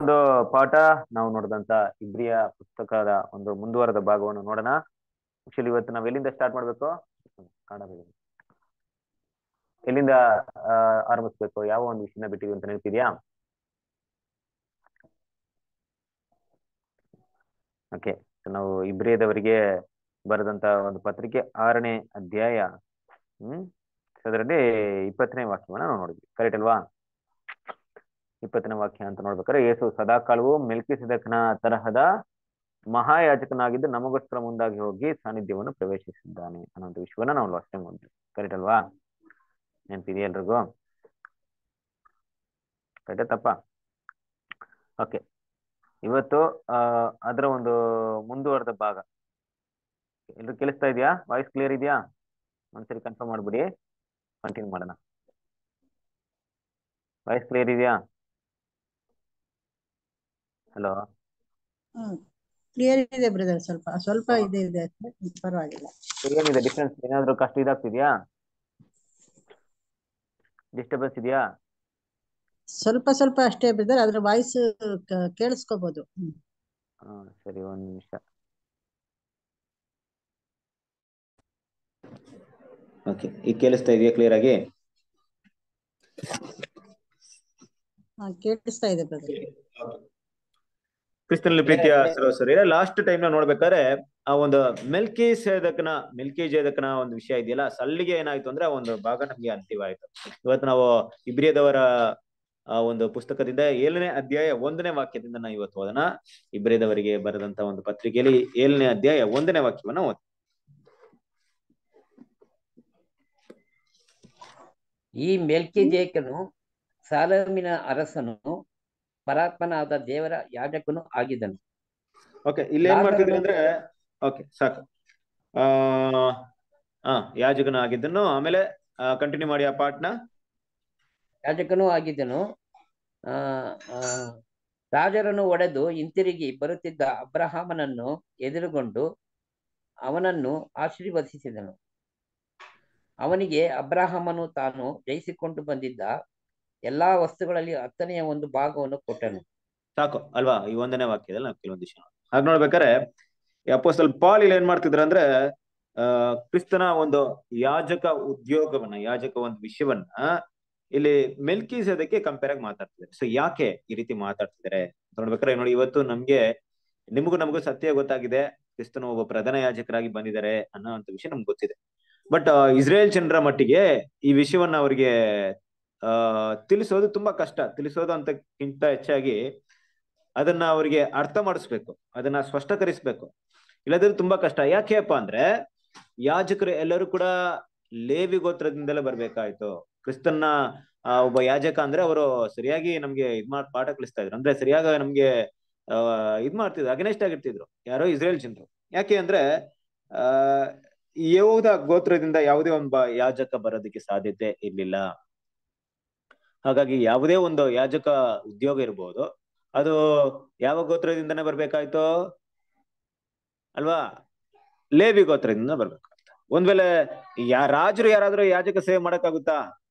ಒಂದು ಪಾಠ ನಾವು ನೋಡಿದಂತ ಇಬ್ರಿಯ ಪುಸ್ತಕದ ಒಂದು ಮುಂದುವರೆದ ಭಾಗವನ್ನು ನೋಡೋಣ. ಆಕ್ಚುಲಿ ಇವತ್ತು ನಾವ್ ಎಲ್ಲಿಂದ ಸ್ಟಾರ್ಟ್ ಮಾಡ್ಬೇಕು? ಎಲ್ಲಿಂದ ಆರಂಭಿಸ್ಬೇಕು? ಯಾವ ಒಂದು ವಿಷಯನ ಬಿಟ್ಟಿದ್ವಿ ಅಂತ ನೆನಪಿದ್ಯಾ? ಓಕೆ ನಾವು ಇಬ್ರಿಯದವರಿಗೆ ಬರೆದಂತ ಒಂದು ಪತ್ರಿಕೆ ಆರನೇ ಅಧ್ಯಾಯ. ಹ್ಮ್, ಅದರಲ್ಲಿ ಇಪ್ಪತ್ತನೇ ವಾಕ್ಯವನ್ನ ನಾವು ನೋಡಿದ್ವಿ. ಕರೆಕ್ಟ್ ಅಲ್ವಾ? ಇಪ್ಪತ್ತನೇ ವಾಕ್ಯ ಅಂತ ನೋಡ್ಬೇಕಾದ್ರೆ, ಯೇಸು ಸದಾಕಾಲವು ಮೆಲ್ಕಿಸಿದಕನ ತರಹದ ಮಹಾಯಾಜಕನಾಗಿದ್ದು ನಮಗೋಸ್ಕರ ಮುಂದಾಗಿ ಹೋಗಿ ಸಾನ್ನಿಧ್ಯವನ್ನು ಪ್ರವೇಶಿಸಿದ್ದಾನೆ ಅನ್ನೋಂಥ ವಿಷಯವನ್ನ ನಾವು ಅಷ್ಟೇ ಟೈಮ್ ಓದಿದ್ವಿ ಕರೆಕ್ಟ್ ಅಲ್ವಾ ನೆನ್ಪಿದ್ಯಾ ಎಲ್ರಿಗೂ? Correct okay. ಇವತ್ತು ಅದರ ಒಂದು ಮುಂದುವರೆದ ಭಾಗ. ಎಲ್ರು ಕೇಳಿಸ್ತಾ ಇದೆಯಾ? ವಾಯ್ಸ್ ಕ್ಲಿಯರ್ ಇದೆಯಾ? ಒಂದ್ಸರಿ ಕನ್ಫರ್ಮ್ ಮಾಡ್ಬಿಡಿ. ಕಂಟಿನ್ಯೂ ಮಾಡೋಣ. ವಾಯ್ಸ್ ಕ್ಲಿಯರ್ ಇದೆಯಾ? ಹಲೋ. ಹ್ಮ್ ಕ್ಲಿಯರ್ ಇದೆ ಬ್ರದರ್ ಸ್ವಲ್ಪ ಸ್ವಲ್ಪ ಇದೆ ಇದೆ ಅಷ್ಟೇ, ಪರವಾಗಿಲ್ಲ. ಏನಿದೆ ಡಿಫ್ರೆನ್ಸ್ ಏನಾದ್ರು ಕಷ್ಟ ಇದಾಗ್ತಿದೆಯಾ? ಡಿಸ್ಟರ್ಬೆನ್ಸ್ ಇದೆಯಾ? ಸ್ವಲ್ಪ ಸ್ವಲ್ಪ ಅಷ್ಟೇ ಬ್ರದರ್ ಅದ್ರ ವಾಯ್ಸ್ ಕೇಳಿಸ್ಕೋಬಹುದು ಹ್ಮ್. ಹಾ ಸರಿ ಒಂದ್ ನಿಮಿಷ. ಓಕೆ ಈಗ ಕೇಳಿಸ್ತಾ ಇದೆಯಾ ಕ್ಲಿಯರ್ ಆಗಿ? ಹಾ, ಕೇಳಿಸ್ತಾ ಇದೆ ಬ್ರದರ್ ಕ್ರಿಸ್ತನಲ್ಲಿ ಪ್ರೀತಿಯ ಸರ್ವಸರಿ ಲಾಸ್ಟ್ ಟೈಮ್ ನಾವು ನೋಡ್ಬೇಕಾದ್ರೆ ಆ ಒಂದು ಮೆಲ್ಕಿ ಸೇದಕನ ಮೆಲ್ಕಿ ಜೇದಕನ ಒಂದು ವಿಷಯ ಇದೆಯಲ್ಲ ಸಲ್ಲಿಗೆ ಏನಾಯ್ತು ಅಂದ್ರೆ ಆ ಒಂದು ಭಾಗ ನಮ್ಗೆ ಅಂತ್ಯವಾಯ್ತು. ಇವತ್ತು ನಾವು ಇಬ್ರಿಯದವರ ಆ ಒಂದು ಪುಸ್ತಕದಿಂದ ಏಳನೇ ಅಧ್ಯಾಯ ಒಂದನೇ ವಾಕ್ಯದಿಂದ ನಾವು ಇವತ್ತು ಓದೋಣ. ಇಬ್ರಿಯದವರಿಗೆ ಬರೆದಂತ ಒಂದು ಪತ್ರಿಕೆಯಲ್ಲಿ ಏಳನೇ ಅಧ್ಯಾಯ ಒಂದನೇ ವಾಕ್ಯವನ್ನ ಓದ್. ಈ ಮೆಲ್ಕಿಜೇಕನು ಸಾಲಮಿನ ಅರಸನು ಪರಾತ್ಮನಾದ ದೇವರ ಯಾಜಕನು ಆಗಿದ್ದನು. ಓಕೆ ಇಲ್ಲಿ ಏನ್ ಮಾಡ್ತಿದ್ರು ಅಂದ್ರೆ ಓಕೆ ಸಾಕು. ಆ ಯಾಜಕನು ಆಗಿದ್ದನು. ಆಮೇಲೆ ಕಂಟಿನ್ಯೂ ಮಾಡಿ ಆ ಪಾಠನ. ಯಾಜಕನು ಆಗಿದ್ದನು. ಆ, ರಾಜರನ್ನು ಒಡೆದು ಹಿಂತಿರುಗಿ ಬರುತ್ತಿದ್ದ ಅಬ್ರಹಾಮನನ್ನು ಎದುರುಗೊಂಡು ಅವನನ್ನು ಆಶೀರ್ವದಿಸಿದನು. ಅವನಿಗೆ ಅಬ್ರಹಾಮನು ತಾನು ಜಯಿಸಿಕೊಂಡು ಬಂದಿದ್ದ ಎಲ್ಲಾ ವಸ್ತುಗಳಲ್ಲಿ ಹತ್ತನೆಯ ಒಂದು ಭಾಗವನ್ನು ಕೊಟ್ಟನು. ಸಾಕು, ಅಲ್ವಾ? ಈ ಒಂದನೇ ವಾಕ್ಯದಲ್ಲಿ ನಾವು ಕೆಲವೊಂದು ವಿಷಯ ಹಾಗೆ ನೋಡ್ಬೇಕಾರೆ ಅಪೋಸ್ತಲ್ ಪಾಲ್ ಇಲ್ಲಿ ಏನ್ ಮಾಡ್ತಿದ್ರ ಅಂದ್ರೆ ಕ್ರಿಸ್ತನ ಒಂದು ಯಾಜಕ ಉದ್ಯೋಗವನ್ನ, ಯಾಜಕ ಒಂದು ವಿಷಯವನ್ನ ಇಲ್ಲಿ ಮೆಲ್ಕಿಸೋದಕ್ಕೆ ಕಂಪೇರ್ ಆಗಿ ಮಾತಾಡ್ತಿದ್ದಾರೆ. ಸೊ ಯಾಕೆ ಈ ರೀತಿ ಮಾತಾಡ್ತಿದ್ದಾರೆ? ನೋಡ್ಬೇಕಾರೆ ನೋಡಿ, ಇವತ್ತು ನಮ್ಗೆ, ನಿಮಗೂ ನಮಗೂ ಸತ್ಯ ಗೊತ್ತಾಗಿದೆ. ಕ್ರಿಸ್ತನ ಒಬ್ಬ ಪ್ರಧಾನ ಯಾಜಕರಾಗಿ ಬಂದಿದ್ದಾರೆ ಅನ್ನೋ ಅಂತ ವಿಷಯ ನಮ್ಗೆ ಗೊತ್ತಿದೆ. ಬಟ್ ಇಸ್ರೇಲ್ ಜನರ ಮಟ್ಟಿಗೆ ಈ ವಿಷಯವನ್ನ ಅವರಿಗೆ ತಿಳಿಸೋದು ತುಂಬಾ ಕಷ್ಟ. ತಿಳಿಸೋದು ಅಂತಕ್ಕಿಂತ ಹೆಚ್ಚಾಗಿ ಅದನ್ನ ಅವರಿಗೆ ಅರ್ಥ ಮಾಡಿಸ್ಬೇಕು. ಅದನ್ನ ಸ್ಪಷ್ಟಕರಿಸ್ಬೇಕು. ಇಲ್ಲದ್ರೆ ತುಂಬಾ ಕಷ್ಟ. ಯಾಕೆಪ್ಪ ಅಂದ್ರೆ ಯಾಜಕರು ಎಲ್ಲರೂ ಕೂಡ ಲೇವಿ ಗೋತ್ರದಿಂದಲೇ ಬರ್ಬೇಕಾಯ್ತು. ಕ್ರಿಸ್ತನ್ನ ಒಬ್ಬ ಯಾಜಕ ಅಂದ್ರೆ ಅವರು ಸರಿಯಾಗಿ ನಮ್ಗೆ ಇದ್ ಮಾಡ್, ಪಾಠ ಕಲಿಸ್ತಾ ಇದ್ರು. ಅಂದ್ರೆ ಸರಿಯಾಗಿ ನಮ್ಗೆ ಇದ್ ಮಾಡ್ತಿದ್ರು. ಅಗನೆಸ್ಟ್ ಆಗಿರ್ತಿದ್ರು. ಯಾರೋ ಇಸ್ರೇಲ್ ಜನರು. ಯಾಕೆ ಅಂದ್ರೆ, ಆ ಗೋತ್ರದಿಂದ ಯಾವುದೇ ಒಬ್ಬ ಯಾಜಕ ಬರೋದಕ್ಕೆ ಸಾಧ್ಯತೆ ಇರ್ಲಿಲ್ಲ. ಹಾಗಾಗಿ ಯಾವುದೇ ಒಂದು ಯಾಜಕ ಉದ್ಯೋಗ ಇರ್ಬೋದು, ಅದು ಯಾವ ಗೋತ್ರದಿಂದನೇ ಬರ್ಬೇಕಾಯ್ತು ಅಲ್ವಾ? ಲೇಬಿ ಗೋತ್ರದಿಂದ ಬರ್ಬೇಕಾಯ್ತು ಒಂದ್ ವೇಳೆ ಯಾ, ರಾಜರು ಯಾರಾದ್ರೂ ಯಾಜಕ ಸೇವೆ ಮಾಡಕ್ಕಾಗುತ್ತಾ?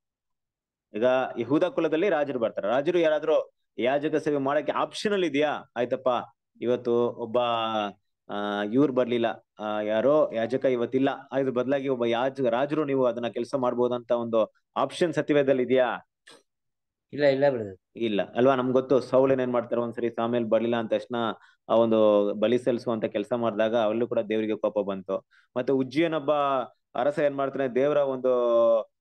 ಈಗ ಯಹೂದ ಕುಲದಲ್ಲಿ ರಾಜರು ಬರ್ತಾರೆ. ರಾಜರು ಯಾರಾದ್ರೂ ಯಾಜಕ ಸೇವೆ ಮಾಡಕ್ಕೆ ಆಪ್ಷನಲ್ ಇದೆಯಾ? ಆಯ್ತಪ್ಪ, ಇವತ್ತು ಒಬ್ಬ, ಆ, ಇವ್ರು ಬರ್ಲಿಲ್ಲ. ಆ, ಯಾರೋ ಯಾಜಕ ಇವತ್ತಿಲ್ಲ. ಅದ್ರ ಬದಲಾಗಿ ಒಬ್ಬ ಯಾಜ, ರಾಜರು ನೀವು ಅದನ್ನ ಕೆಲಸ ಮಾಡ್ಬೋದಂತ ಒಂದು ಆಪ್ಷನ್ ಸತ್ಯವೇದಲ್ಲಿ ಇದೆಯಾ? ಇಲ್ಲ ಇಲ್ಲ ಬ್ರದರ್ ಇಲ್ಲ. ಅಲ್ವಾ? ನಮ್ಗೆ ಗೊತ್ತು, ಸೌಲ್ ಏನ್ ಮಾಡ್ತಾರೆ? ಒಂದ್ಸರಿ ಸಾಮೇಲ್ ಬರಲಿಲ್ಲ ಅಂತ ತಕ್ಷಣ ಆ ಒಂದು ಬಲಿ ಸಲ್ಲಿಸುವಂತ ಕೆಲಸ ಮಾಡಿದಾಗ ಅವಲ್ಲೂ ಕೂಡ ದೇವರಿಗೆ ಕೋಪ ಬಂತು. ಮತ್ತೆ ಉಜ್ಜಿಯನೊಬ್ಬ ಅರಸ ಏನ್ ಮಾಡ್ತಾನೆ? ದೇವರ ಒಂದು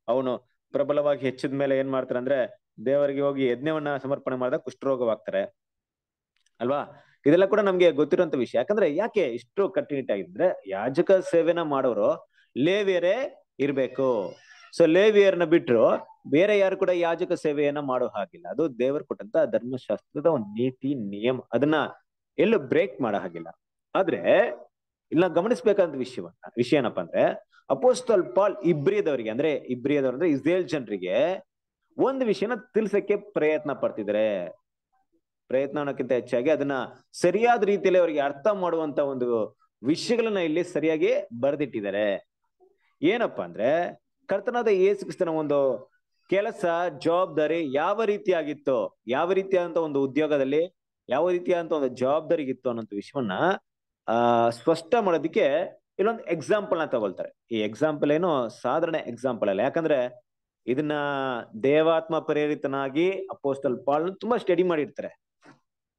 ಅವನು ಪ್ರಬಲವಾಗಿ ಹೆಚ್ಚಿದ ಮೇಲೆ ಏನ್ ಮಾಡ್ತಾರೆ ಅಂದ್ರೆ ದೇವರಿಗೆ ಹೋಗಿ ಯಜ್ಞವನ್ನ ಸಮರ್ಪಣೆ ಮಾಡಿದಾಗ ಕುಷ್ಠರೋಗವಾಗ್ತಾರೆ. ಅಲ್ವಾ? ಇದೆಲ್ಲ ಕೂಡ ನಮ್ಗೆ ಗೊತ್ತಿರುವಂತ ವಿಷಯ. ಯಾಕಂದ್ರೆ ಯಾಕೆ ಇಷ್ಟು ಕಟ್ಟುನಿಟ್ಟಾಗಿದ್ರೆ ಯಾಜಕ ಸೇವೆನ ಮಾಡೋರು ಲೇವಿಯರೇ ಇರ್ಬೇಕು. ಸೊ ಲೇವಿಯರ್ನ ಬಿಟ್ರು ಬೇರೆ ಯಾರು ಕೂಡ ಯಾಜಕ ಸೇವೆಯನ್ನ ಮಾಡೋ ಹಾಗಿಲ್ಲ. ಅದು ದೇವರು ಕೊಟ್ಟಂತ ಧರ್ಮಶಾಸ್ತ್ರದ ಒಂದು ನೀತಿ, ನಿಯಮ, ಅದನ್ನ ಎಲ್ಲೂ ಬ್ರೇಕ್ ಮಾಡೋ ಹಾಗಿಲ್ಲ. ಆದ್ರೆ ಇಲ್ಲ ಗಮನಿಸ್ಬೇಕಾದ ವಿಷಯವನ್ನ ವಿಷಯ ಏನಪ್ಪಾ ಅಂದ್ರೆ, ಅಪೋಸ್ತಲ್ ಪಾಲ್ ಇಬ್ರಿಯದವರಿಗೆ, ಅಂದ್ರೆ ಇಬ್ರಿಯದವ್ರು ಅಂದ್ರೆ ಇಸ್ರೇಲ್ ಜನರಿಗೆ ಒಂದು ವಿಷಯನ ತಿಳಿಸಕ್ಕೆ ಪ್ರಯತ್ನ ಪಡ್ತಿದ್ರೆ. ಪ್ರಯತ್ನ ಅನ್ನೋಕ್ಕಿಂತ ಹೆಚ್ಚಾಗಿ ಅದನ್ನ ಸರಿಯಾದ ರೀತಿಯಲ್ಲಿ ಅವರಿಗೆ ಅರ್ಥ ಮಾಡುವಂತ ಒಂದು ವಿಷಯಗಳನ್ನ ಇಲ್ಲಿ ಸರಿಯಾಗಿ ಬರೆದಿಟ್ಟಿದ್ದಾರೆ ಏನಪ್ಪಾ ಅಂದ್ರೆ ಕರ್ತನಾದ ಏಸು ಕ್ರಿಸ್ತನ ಒಂದು ಕೆಲಸ, ಜವಾಬ್ದಾರಿ ಯಾವ ರೀತಿಯಾಗಿತ್ತು, ಯಾವ ರೀತಿಯಾದಂತ ಒಂದು ಉದ್ಯೋಗದಲ್ಲಿ, ಯಾವ ರೀತಿಯಾದಂತ ಒಂದು ಜವಾಬ್ದಾರಿ ಇತ್ತು ಅನ್ನೋಂಥ ವಿಷಯವನ್ನ, ಆ, ಸ್ಪಷ್ಟ ಮಾಡೋದಕ್ಕೆ ಇಲ್ಲೊಂದು ಎಕ್ಸಾಂಪಲ್ನ ತಗೊಳ್ತಾರೆ. ಈ ಎಕ್ಸಾಂಪಲ್ ಏನು ಸಾಧಾರಣ ಎಕ್ಸಾಂಪಲ್ ಅಲ್ಲ. ಯಾಕಂದ್ರೆ ಇದನ್ನ ದೇವಾತ್ಮ ಪ್ರೇರಿತನಾಗಿ ಅಪೋಸ್ಟಲ್ ಪಾಲ್ ತುಂಬಾ ಸ್ಟಡಿ ಮಾಡಿರ್ತಾರೆ.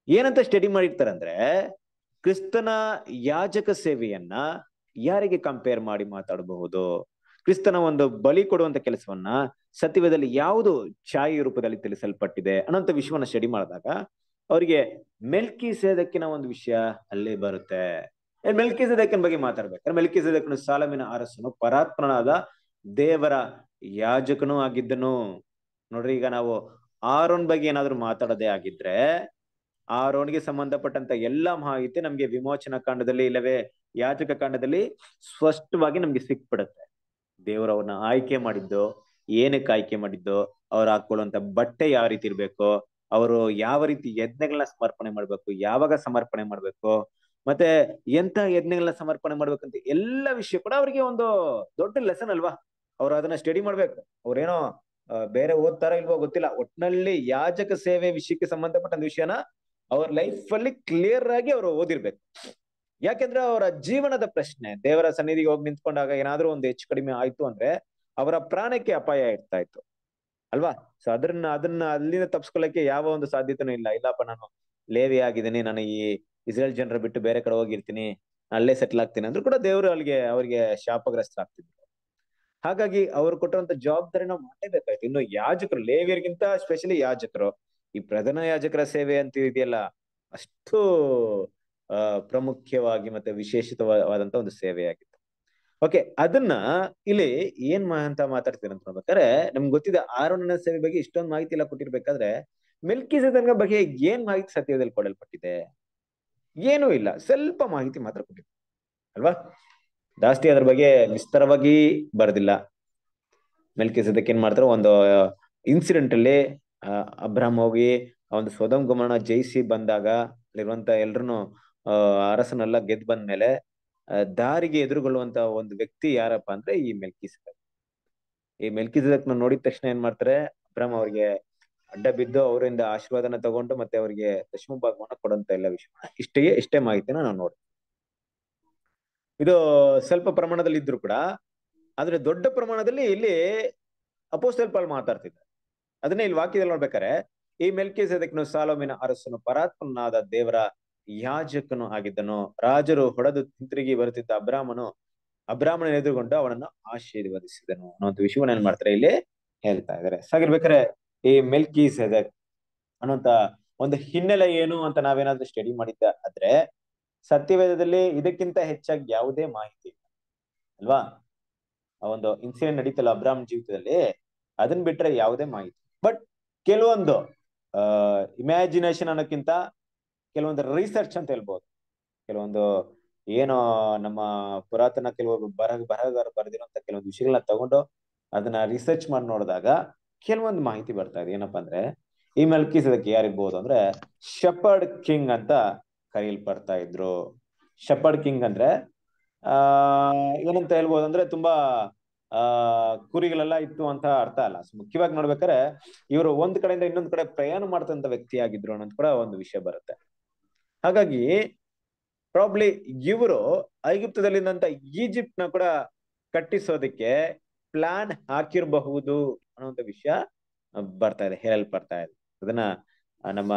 ಏನಂತ ಸ್ಟಡಿ ಮಾಡಿರ್ತಾರೆ ಅಂದ್ರೆ, ಕ್ರಿಸ್ತನ ಯಾಜಕ ಸೇವೆಯನ್ನ ಯಾರಿಗೆ ಕಂಪೇರ್ ಮಾಡಿ ಮಾತಾಡಬಹುದು? ಕ್ರಿಸ್ತನ ಒಂದು ಬಲಿ ಕೊಡುವಂತ ಕೆಲಸವನ್ನ ಸತ್ಯವೇದಲ್ಲಿ ಯಾವುದು ಛಾಯಿ ರೂಪದಲ್ಲಿ ತಿಳಿಸಲ್ಪಟ್ಟಿದೆ ಅನ್ನೋಂಥ ವಿಷಯವನ್ನ ಸ್ಟಡಿ ಮಾಡಿದಾಗ ಅವರಿಗೆ ಮೆಲ್ಕಿ ಸೇದಕ್ಕಿನ ಒಂದು ವಿಷಯ ಅಲ್ಲೇ ಬರುತ್ತೆ. ಮೆಲ್ಕಿ ಸೇದಕ್ಕಿನ ಬಗ್ಗೆ ಮಾತಾಡ್ಬೇಕಾದ್ರೆ ಮೆಲ್ಕಿ ಸೇದಕ್ಕನು ಸಾಲಮಿನ ಅರಸನು ಪರಾತ್ಮನಾದ ದೇವರ ಯಾಜಕನೂ ಆಗಿದ್ದನು. ನೋಡ್ರಿ, ಈಗ ನಾವು ಆರೋನ್ ಬಗ್ಗೆ ಏನಾದ್ರು ಮಾತಾಡೋದೇ ಆಗಿದ್ರೆ ಆರೋನ್ಗೆ ಸಂಬಂಧಪಟ್ಟಂತ ಎಲ್ಲಾ ಮಾಹಿತಿ ನಮ್ಗೆ ವಿಮೋಚನಾ ಕಾಂಡದಲ್ಲಿ ಇಲ್ಲವೇ ಯಾಜಕ ಕಾಂಡದಲ್ಲಿ ಸ್ಪಷ್ಟವಾಗಿ ನಮ್ಗೆ ಸಿಕ್ಬಿಡುತ್ತೆ. ದೇವರವನ್ನ ಆಯ್ಕೆ ಮಾಡಿದ್ದು ಏನಕ್ಕೆ ಆಯ್ಕೆ ಮಾಡಿದ್ದು, ಅವ್ರು ಹಾಕೊಳ್ಳುವಂತ ಬಟ್ಟೆ ಯಾವ ರೀತಿ ಇರ್ಬೇಕು, ಅವರು ಯಾವ ರೀತಿ ಯಜ್ಞಗಳನ್ನ ಸಮರ್ಪಣೆ ಮಾಡ್ಬೇಕು, ಯಾವಾಗ ಸಮರ್ಪಣೆ ಮಾಡ್ಬೇಕು, ಮತ್ತೆ ಎಂತ ಯಜ್ಞಗಳನ್ನ ಸಮರ್ಪಣೆ ಮಾಡ್ಬೇಕಂತ ಎಲ್ಲ ವಿಷಯ ಕೂಡ ಅವ್ರಿಗೆ ಒಂದು ದೊಡ್ಡ ಲೆಸನ್ ಅಲ್ವಾ? ಅವ್ರು ಅದನ್ನ ಸ್ಟಡಿ ಮಾಡ್ಬೇಕು. ಅವ್ರೇನೋ ಬೇರೆ ಓದ್ತಾರ ಇಲ್ವೋ ಗೊತ್ತಿಲ್ಲ. ಒಟ್ನಲ್ಲಿ ಯಾಜಕ ಸೇವೆ ವಿಷಯಕ್ಕೆ ಸಂಬಂಧಪಟ್ಟಂತ ವಿಷಯನ ಅವ್ರ ಲೈಫ್ ಅಲ್ಲಿ ಕ್ಲಿಯರ್ ಆಗಿ ಅವರು ಓದಿರ್ಬೇಕು. ಯಾಕೆಂದ್ರೆ ಅವರ ಜೀವನದ ಪ್ರಶ್ನೆ, ದೇವರ ಸನ್ನಿಧಿಗೆ ಹೋಗಿ ನಿಂತ್ಕೊಂಡಾಗ ಏನಾದ್ರೂ ಒಂದು ಹೆಚ್ಚು ಕಡಿಮೆ ಆಯ್ತು ಅಂದ್ರೆ ಅವರ ಪ್ರಾಣಕ್ಕೆ ಅಪಾಯ ಇರ್ತಾ ಇತ್ತು. ಅಲ್ವಾ? ಸೊ ಅದನ್ನ ಅದನ್ನ ಅಲ್ಲಿಂದ ತಪ್ಸ್ಕೊಳ್ಳಕ್ಕೆ ಯಾವ ಒಂದು ಸಾಧ್ಯತೆನೂ ಇಲ್ಲ. ಇಲ್ಲಪ್ಪ, ನಾನು ಲೇವಿ ಆಗಿದ್ದೀನಿ. ನಾನು ಈ ಇಸ್ರೇಲ್ ಜನರ ಬಿಟ್ಟು ಬೇರೆ ಕಡೆ ಹೋಗಿರ್ತೀನಿ. ಅಲ್ಲೇ ಸೆಟ್ಲ್ ಆಗ್ತೀನಿ ಅಂದ್ರೂ ಕೂಡ ದೇವರು ಅಲ್ಲಿಗೆ, ಅವರಿಗೆ ಶಾಪಗ್ರಸ್ತರಾಗ್ತಿದ್ರು. ಹಾಗಾಗಿ ಅವ್ರು ಕೊಟ್ಟಂತ ಜವಾಬ್ದಾರಿ ನಾವು ಮಾಡಲೇಬೇಕಾಯ್ತು. ಇನ್ನು ಯಾಜಕರು, ಲೇವಿಯರ್ಗಿಂತ ಸ್ಪೆಷಲಿ ಯಾಜಕರು, ಈ ಪ್ರಧಾನ ಯಾಜಕರ ಸೇವೆ ಅಂತ ಇದೆಯಲ್ಲ, ಅಷ್ಟು ಪ್ರಮುಖ್ಯವಾಗಿ ಮತ್ತೆ ವಿಶೇಷಿತವಾದಂತ ಒಂದು ಸೇವೆಯಾಗಿತ್ತು. ಓಕೆ ಅದನ್ನ ಇಲ್ಲಿ ಏನ್ ಅಂತ ಮಾತಾಡ್ತೀರ ಅಂತ ನೋಡ್ಬೇಕಾದ್ರೆ, ನಮ್ಗೆ ಗೊತ್ತಿದೆ ಆರೋಣನ ಸೇವೆ ಬಗ್ಗೆ ಇಷ್ಟೊಂದು ಮಾಹಿತಿ ಎಲ್ಲ ಕೊಟ್ಟಿರ್ಬೇಕಾದ್ರೆ ಮೆಲ್ಕಿ ಬಗ್ಗೆ ಏನ್ ಮಾಹಿತಿ ಸತ್ಯದಲ್ಲಿ ಕೊಡಲ್ಪಟ್ಟಿದೆ? ಏನೂ ಇಲ್ಲ, ಸ್ವಲ್ಪ ಮಾಹಿತಿ ಮಾತ್ರ ಕೊಟ್ಟಿದೆ ಅಲ್ವಾ? ಜಾಸ್ತಿ ಅದ್ರ ಬಗ್ಗೆ ವಿಸ್ತಾರವಾಗಿ ಬರೆದಿಲ್ಲ. ಮೆಲ್ಕಿ ಏನ್ ಮಾಡ್ತಾರೆ, ಒಂದು ಇನ್ಸಿಡೆಂಟ್ ಅಲ್ಲಿ ಅಬ್ರಹಂ ಹೋಗಿ ಒಂದು ಸ್ವದಂ ಗಮನ ಜಯಿಸಿ ಬಂದಾಗ, ಅಲ್ಲಿರುವಂತ ಎಲ್ರು ಅರಸನೆಲ್ಲ ಗೆದ್ ಬಂದ್ಮೇಲೆ ದಾರಿಗೆ ಎದುರುಗೊಳ್ಳುವಂತ ಒಂದು ವ್ಯಕ್ತಿ ಯಾರಪ್ಪ ಅಂದ್ರೆ ಈ ಮೆಲ್ಕಿ ಈ ಮೆಲ್ಕಿ ನೋಡಿದ ತಕ್ಷಣ ಏನ್ ಮಾಡ್ತಾರೆ ಅಬ್ರಾಮ್ ಅವ್ರಿಗೆ ಅಡ್ಡ ಬಿದ್ದು ಅವರಿಂದ ಆಶೀರ್ವಾದನ ತಗೊಂಡು ಮತ್ತೆ ಅವರಿಗೆ ದಶಮ ಭಾಗವನ್ನ ಕೊಡುವಂತ ಎಲ್ಲ ವಿಷಯ. ಇಷ್ಟೇ ಇಷ್ಟೇ ಮಾಹಿತಿನ ನಾವು ನೋಡ್ತೀವಿ ಇದು ಸ್ವಲ್ಪ ಪ್ರಮಾಣದಲ್ಲಿ ಇದ್ರು ಕೂಡ, ಆದ್ರೆ ದೊಡ್ಡ ಪ್ರಮಾಣದಲ್ಲಿ ಇಲ್ಲಿ ಅಪೋಸ್ಟಲ್ ಪಾಲ್ ಮಾತಾಡ್ತಿದ್ದಾರೆ. ಅದನ್ನೇ ಇಲ್ಲಿ ವಾಕ್ಯದಲ್ಲಿ ನೋಡ್ಬೇಕಾರೆ ಈ ಮೆಲ್ಕಿ ಸದಕ್ನು ಸಾಲೋಮಿನ ಅರಸನು ಪರಾತ್ಮನಾದ ದೇವರ ಯಾಜಕನು ಆಗಿದ್ದನು. ರಾಜರು ಹೊಡೆದು ಹಿಂತಿರುಗಿ ಬರುತ್ತಿದ್ದ ಅಬ್ರಾಹ್ಮನು ಅಬ್ರಾಹ್ಮಣ ಎದುರುಗೊಂಡು ಅವನನ್ನು ಆಶೀರ್ವದಿಸಿದನು ಅನ್ನೋ ವಿಷಯವನ್ನ ಏನ್ ಮಾಡ್ತಾರೆ ಇಲ್ಲಿ ಹೇಳ್ತಾ ಇದಾರೆ ಸಾಗಿರ್ಬೇಕಾರೆ ಈ ಮೆಲ್ಕಿ ಸೆದಕ್ ಅನ್ನೋಂತ ಒಂದು ಹಿನ್ನೆಲೆ ಏನು ಅಂತ ನಾವೇನಾದ್ರೂ ಸ್ಟಡಿ ಮಾಡಿದ್ದ ಆದ್ರೆ ಸತ್ಯವೇದದಲ್ಲಿ ಇದಕ್ಕಿಂತ ಹೆಚ್ಚಾಗಿ ಯಾವುದೇ ಮಾಹಿತಿ ಇಲ್ಲ. ಅಲ್ವಾ? ಆ ಒಂದು ಇನ್ಸಿಡೆಂಟ್ ನಡೀತಲ್ಲ ಅಬ್ರಾಮ್ ಜೀವಿತದಲ್ಲಿ ಅದನ್ ಬಿಟ್ರೆ ಯಾವುದೇ ಮಾಹಿತಿ ಬಟ್ ಕೆಲವೊಂದು ಇಮ್ಯಾಜಿನೇಷನ್ ಅನ್ನೋಕ್ಕಿಂತ ಕೆಲವೊಂದು ರಿಸರ್ಚ್ ಅಂತ ಹೇಳ್ಬೋದು. ಕೆಲವೊಂದು ಏನೋ ನಮ್ಮ ಪುರಾತನ ಕೆಲವೊಬ್ಬರು ಬರಹ ಬರಹಗಾರ ಬರೆದಿರುವಂತ ಕೆಲವೊಂದು ವಿಷಯಗಳನ್ನ ತಗೊಂಡು ಅದನ್ನ ರಿಸರ್ಚ್ ಮಾಡಿ ನೋಡಿದಾಗ ಕೆಲವೊಂದು ಮಾಹಿತಿ ಬರ್ತಾ ಇದೆ. ಏನಪ್ಪಾ ಅಂದ್ರೆ ಈ ಅದಕ್ಕೆ ಯಾರಿರ್ಬೋದು ಅಂದ್ರೆ ಶಪರ್ಡ್ ಕಿಂಗ್ ಅಂತ ಕರೆಯಲ್ಪಡ್ತಾ ಇದ್ರು. ಶಪರ್ಡ್ ಕಿಂಗ್ ಅಂದ್ರೆ, ಆ, ಏನಂತ ಹೇಳ್ಬೋದು ಅಂದ್ರೆ ತುಂಬಾ, ಆ, ಕುರಿಗಳೆಲ್ಲ ಇತ್ತು ಅಂತ ಅರ್ಥ ಅಲ್ಲ. ಮುಖ್ಯವಾಗಿ ನೋಡ್ಬೇಕಾದ್ರೆ ಇವರು ಒಂದ್ ಕಡೆಯಿಂದ ಇನ್ನೊಂದ್ ಕಡೆ ಪ್ರಯಾಣ ಮಾಡ್ತಂತ ವ್ಯಕ್ತಿ ಆಗಿದ್ರು ಅನ್ನೋದು ಕೂಡ ಒಂದು ವಿಷಯ ಬರುತ್ತೆ. ಹಾಗಾಗಿ ಪ್ರಾಬ್ಲಿ ಇವರು ಐಗುಪ್ತದಲ್ಲಿದ್ದಂತ ಈಜಿಪ್ಟ್ನ ಕೂಡ ಕಟ್ಟಿಸೋದಕ್ಕೆ ಪ್ಲಾನ್ ಹಾಕಿರಬಹುದು ಅನ್ನೋಂಥ ವಿಷಯ ಬರ್ತಾ ಇದೆ, ಹೇಳಲ್ಪಡ್ತಾ ಇದೆ. ಅದನ್ನ ನಮ್ಮ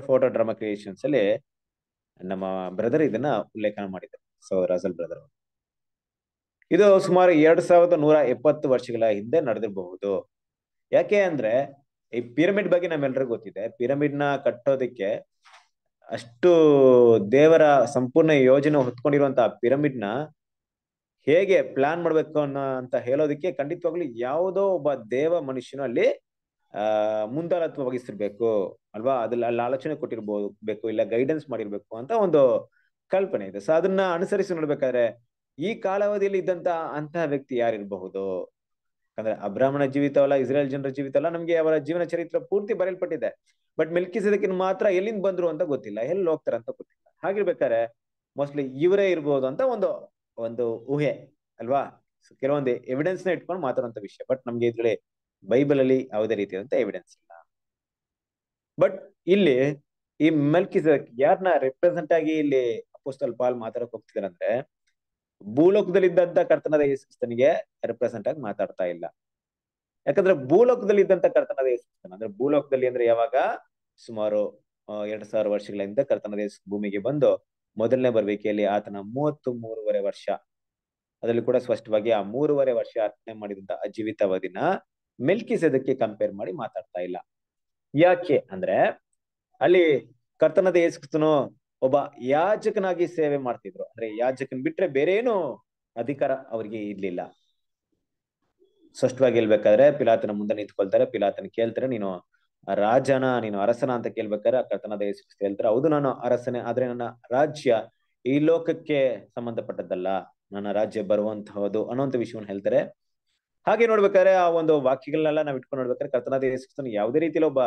ಫೋಟೋ ಡ್ರಾಮಾ ಕ್ರಿಯೇಷನ್ಸ್ ಅಲ್ಲಿ ನಮ್ಮ ಬ್ರದರ್ ಇದನ್ನ ಉಲ್ಲೇಖನ ಮಾಡಿದ್ದಾರೆ ಸೊ ರಸಲ್ ಬ್ರದರ್ ಇದು ಸುಮಾರು ಎರಡ್ ಸಾವಿರದ ನೂರ ಎಪ್ಪತ್ತು ವರ್ಷಗಳ ಹಿಂದೆ ನಡೆದಿರಬಹುದು. ಯಾಕೆ ಅಂದ್ರೆ, ಈ ಪಿರಮಿಡ್ ಬಗ್ಗೆ ನಮ್ಮೆಲ್ಲರಿಗೂ ಗೊತ್ತಿದೆ. ಪಿರಮಿಡ್ನ ಕಟ್ಟೋದಕ್ಕೆ ಅಷ್ಟು ದೇವರ ಸಂಪೂರ್ಣ ಯೋಜನೆ ಹೊತ್ಕೊಂಡಿರುವಂತಹ ಪಿರಮಿಡ್ನ ಹೇಗೆ ಪ್ಲಾನ್ ಮಾಡ್ಬೇಕು ಅನ್ನೋ ಅಂತ ಹೇಳೋದಕ್ಕೆ ಖಂಡಿತವಾಗ್ಲು ಯಾವುದೋ ಒಬ್ಬ ದೇವ ಮನುಷ್ಯನು ಅಲ್ಲಿ, ಆ, ಮುಂದಾಳತ್ವ ವಹಿಸಿರ್ಬೇಕು, ಅಲ್ವಾ? ಅದ್ರಲ್ಲಿ ಅಲ್ಲಿ ಆಲೋಚನೆ ಕೊಟ್ಟಿರ್ಬೋದು ಬೇಕು ಇಲ್ಲ ಗೈಡೆನ್ಸ್ ಮಾಡಿರ್ಬೇಕು ಅಂತ ಒಂದು ಕಲ್ಪನೆ ಇದೆ. ಸೊ ಅದನ್ನ ಅನುಸರಿಸಿ ನೋಡ್ಬೇಕಾದ್ರೆ, ಈ ಕಾಲಾವಧಿಯಲ್ಲಿ ಇದ್ದಂತ ಅಂತಹ ವ್ಯಕ್ತಿ ಯಾರಿರಬಹುದು? ಅಂದ್ರೆ ಅಬ್ರಾಹ್ಮಣ ಜೀವಿತವಲ್ಲ ಇಸ್ರೇಲ್ ಜನರ ಜೀವಿತವಲ್ಲ, ನಮ್ಗೆ ಅವರ ಜೀವನ ಚರಿತ್ರೆ ಪೂರ್ತಿ ಬರೆಯಲ್ಪಟ್ಟಿದೆ. ಬಟ್ ಮೆಲ್ಕಿಸದಕ್ಕಿನ್ ಮಾತ್ರ ಎಲ್ಲಿಂದ ಬಂದ್ರು ಅಂತ ಗೊತ್ತಿಲ್ಲ. ಎಲ್ಲಿ ಹೋಗ್ತಾರೆ ಅಂತ ಗೊತ್ತಿಲ್ಲ. ಹಾಗಿರ್ಬೇಕಾದ್ರೆ ಮೋಸ್ಟ್ಲಿ ಇವರೇ ಇರ್ಬೋದು ಅಂತ ಒಂದು ಒಂದು ಊಹೆ, ಅಲ್ವಾ? ಕೆಲವೊಂದು ಎವಿಡೆನ್ಸ್ನ ಇಟ್ಕೊಂಡು ಮಾತಾಡುವಂತ ವಿಷಯ. ಬಟ್ ನಮ್ಗೆ ಇದ್ರಲ್ಲಿ ಬೈಬಲ್ ಅಲ್ಲಿ ಯಾವುದೇ ರೀತಿಯಾದಂತ ಎವಿಡೆನ್ಸ್ ಇಲ್ಲ. ಬಟ್ ಇಲ್ಲಿ ಈ ಮೆಲ್ಕಿಸದಕ್ ಯಾರನ್ನ ರೆಪ್ರೆಸೆಂಟ್ ಆಗಿ ಇಲ್ಲಿ ಅಪೋಸ್ಟಲ್ ಪಾಲ್ ಮಾತಾಡಕ್ ಹೋಗ್ತಿದಾರೆ ಅಂದ್ರೆ ಭೂಲೋಕದಲ್ಲಿದ್ದಂತ ಕರ್ತನದ ಯೇಸುಕ್ರಿಸ್ತನಿಗೆ ರೆಪ್ರೆಸೆಂಟ್ ಆಗಿ ಮಾತಾಡ್ತಾ ಇಲ್ಲ. ಯಾಕಂದ್ರೆ ಭೂಲೋಕದಲ್ಲಿ ಇದ್ದಂತ ಕರ್ತನಾದ ಯೇಸುಕ್ರಿಸ್ತನ ಅಂದ್ರೆ ಭೂಲೋಕದಲ್ಲಿ ಅಂದ್ರೆ ಯಾವಾಗ? ಸುಮಾರು ಎರಡ್ ಸಾವಿರ ವರ್ಷಗಳಿಂದ ಕರ್ತನಾದ ಯೇಸು ಭೂಮಿಗೆ ಬಂದು ಮೊದಲನೇ ಬರ್ಬೇಕಿಯಲ್ಲಿ ಆತನ ಮೂವತ್ತು ಮೂರುವರೆ ವರ್ಷ. ಅದರಲ್ಲಿ ಕೂಡ ಸ್ಪಷ್ಟವಾಗಿ ಆ ಮೂರುವರೆ ವರ್ಷ ಅರ್ಪಣೆ ಮಾಡಿದಂತ ಜೀವಿತಾವಧಿನ ಮೆಲ್ಕಿಸೆದಕ್ಕೆ ಕಂಪೇರ್ ಮಾಡಿ ಮಾತಾಡ್ತಾ ಇಲ್ಲ. ಯಾಕೆ ಅಂದ್ರೆ ಅಲ್ಲಿ ಕರ್ತನದ ಯೇಸುಕ್ರಿಸ್ತನು ಒಬ್ಬ ಯಾಜಕನಾಗಿ ಸೇವೆ ಮಾಡ್ತಿದ್ರು. ಅಂದ್ರೆ ಯಾಜಕನ್ ಬಿಟ್ರೆ ಬೇರೆ ಏನು ಅಧಿಕಾರ ಅವರಿಗೆ ಇರ್ಲಿಲ್ಲ. ಸ್ಪಷ್ಟವಾಗಿ ಹೇಳ್ಬೇಕಾದ್ರೆ ಪಿಲಾತನ ಮುಂದೆ ನಿಂತ್ಕೊಳ್ತಾರೆ, ಪಿಲಾತನ ಕೇಳ್ತಾರೆ, ನೀನು ರಾಜನ, ನೀನು ಅರಸನ ಅಂತ ಕೇಳ್ಬೇಕಾದ್ರೆ ಆ ಕರ್ತನಾದ ಯೇಸುಕ್ರಿಸ್ತ ಹೇಳ್ತಾರೆ. ಹೌದು, ನಾನು ಅರಸನೇ, ಆದ್ರೆ ನನ್ನ ರಾಜ್ಯ ಈ ಲೋಕಕ್ಕೆ ಸಂಬಂಧಪಟ್ಟದ್ದಲ್ಲ, ನನ್ನ ರಾಜ್ಯ ಬರುವಂತಹದ್ದು ಅನ್ನೋಂಥ ವಿಷಯವನ್ನು ಹೇಳ್ತಾರೆ. ಹಾಗೆ ನೋಡ್ಬೇಕಾದ್ರೆ ಆ ಒಂದು ವಾಕ್ಯಗಳನ್ನೆಲ್ಲ ನಾವು ಇಟ್ಕೊಂಡು ನೋಡ್ಬೇಕಾದ್ರೆ ಕರ್ತನಾದ ಯೇಸುಕ್ರಿಸ್ತನು ಯಾವುದೇ ರೀತಿಯಲ್ಲಿ ಒಬ್ಬ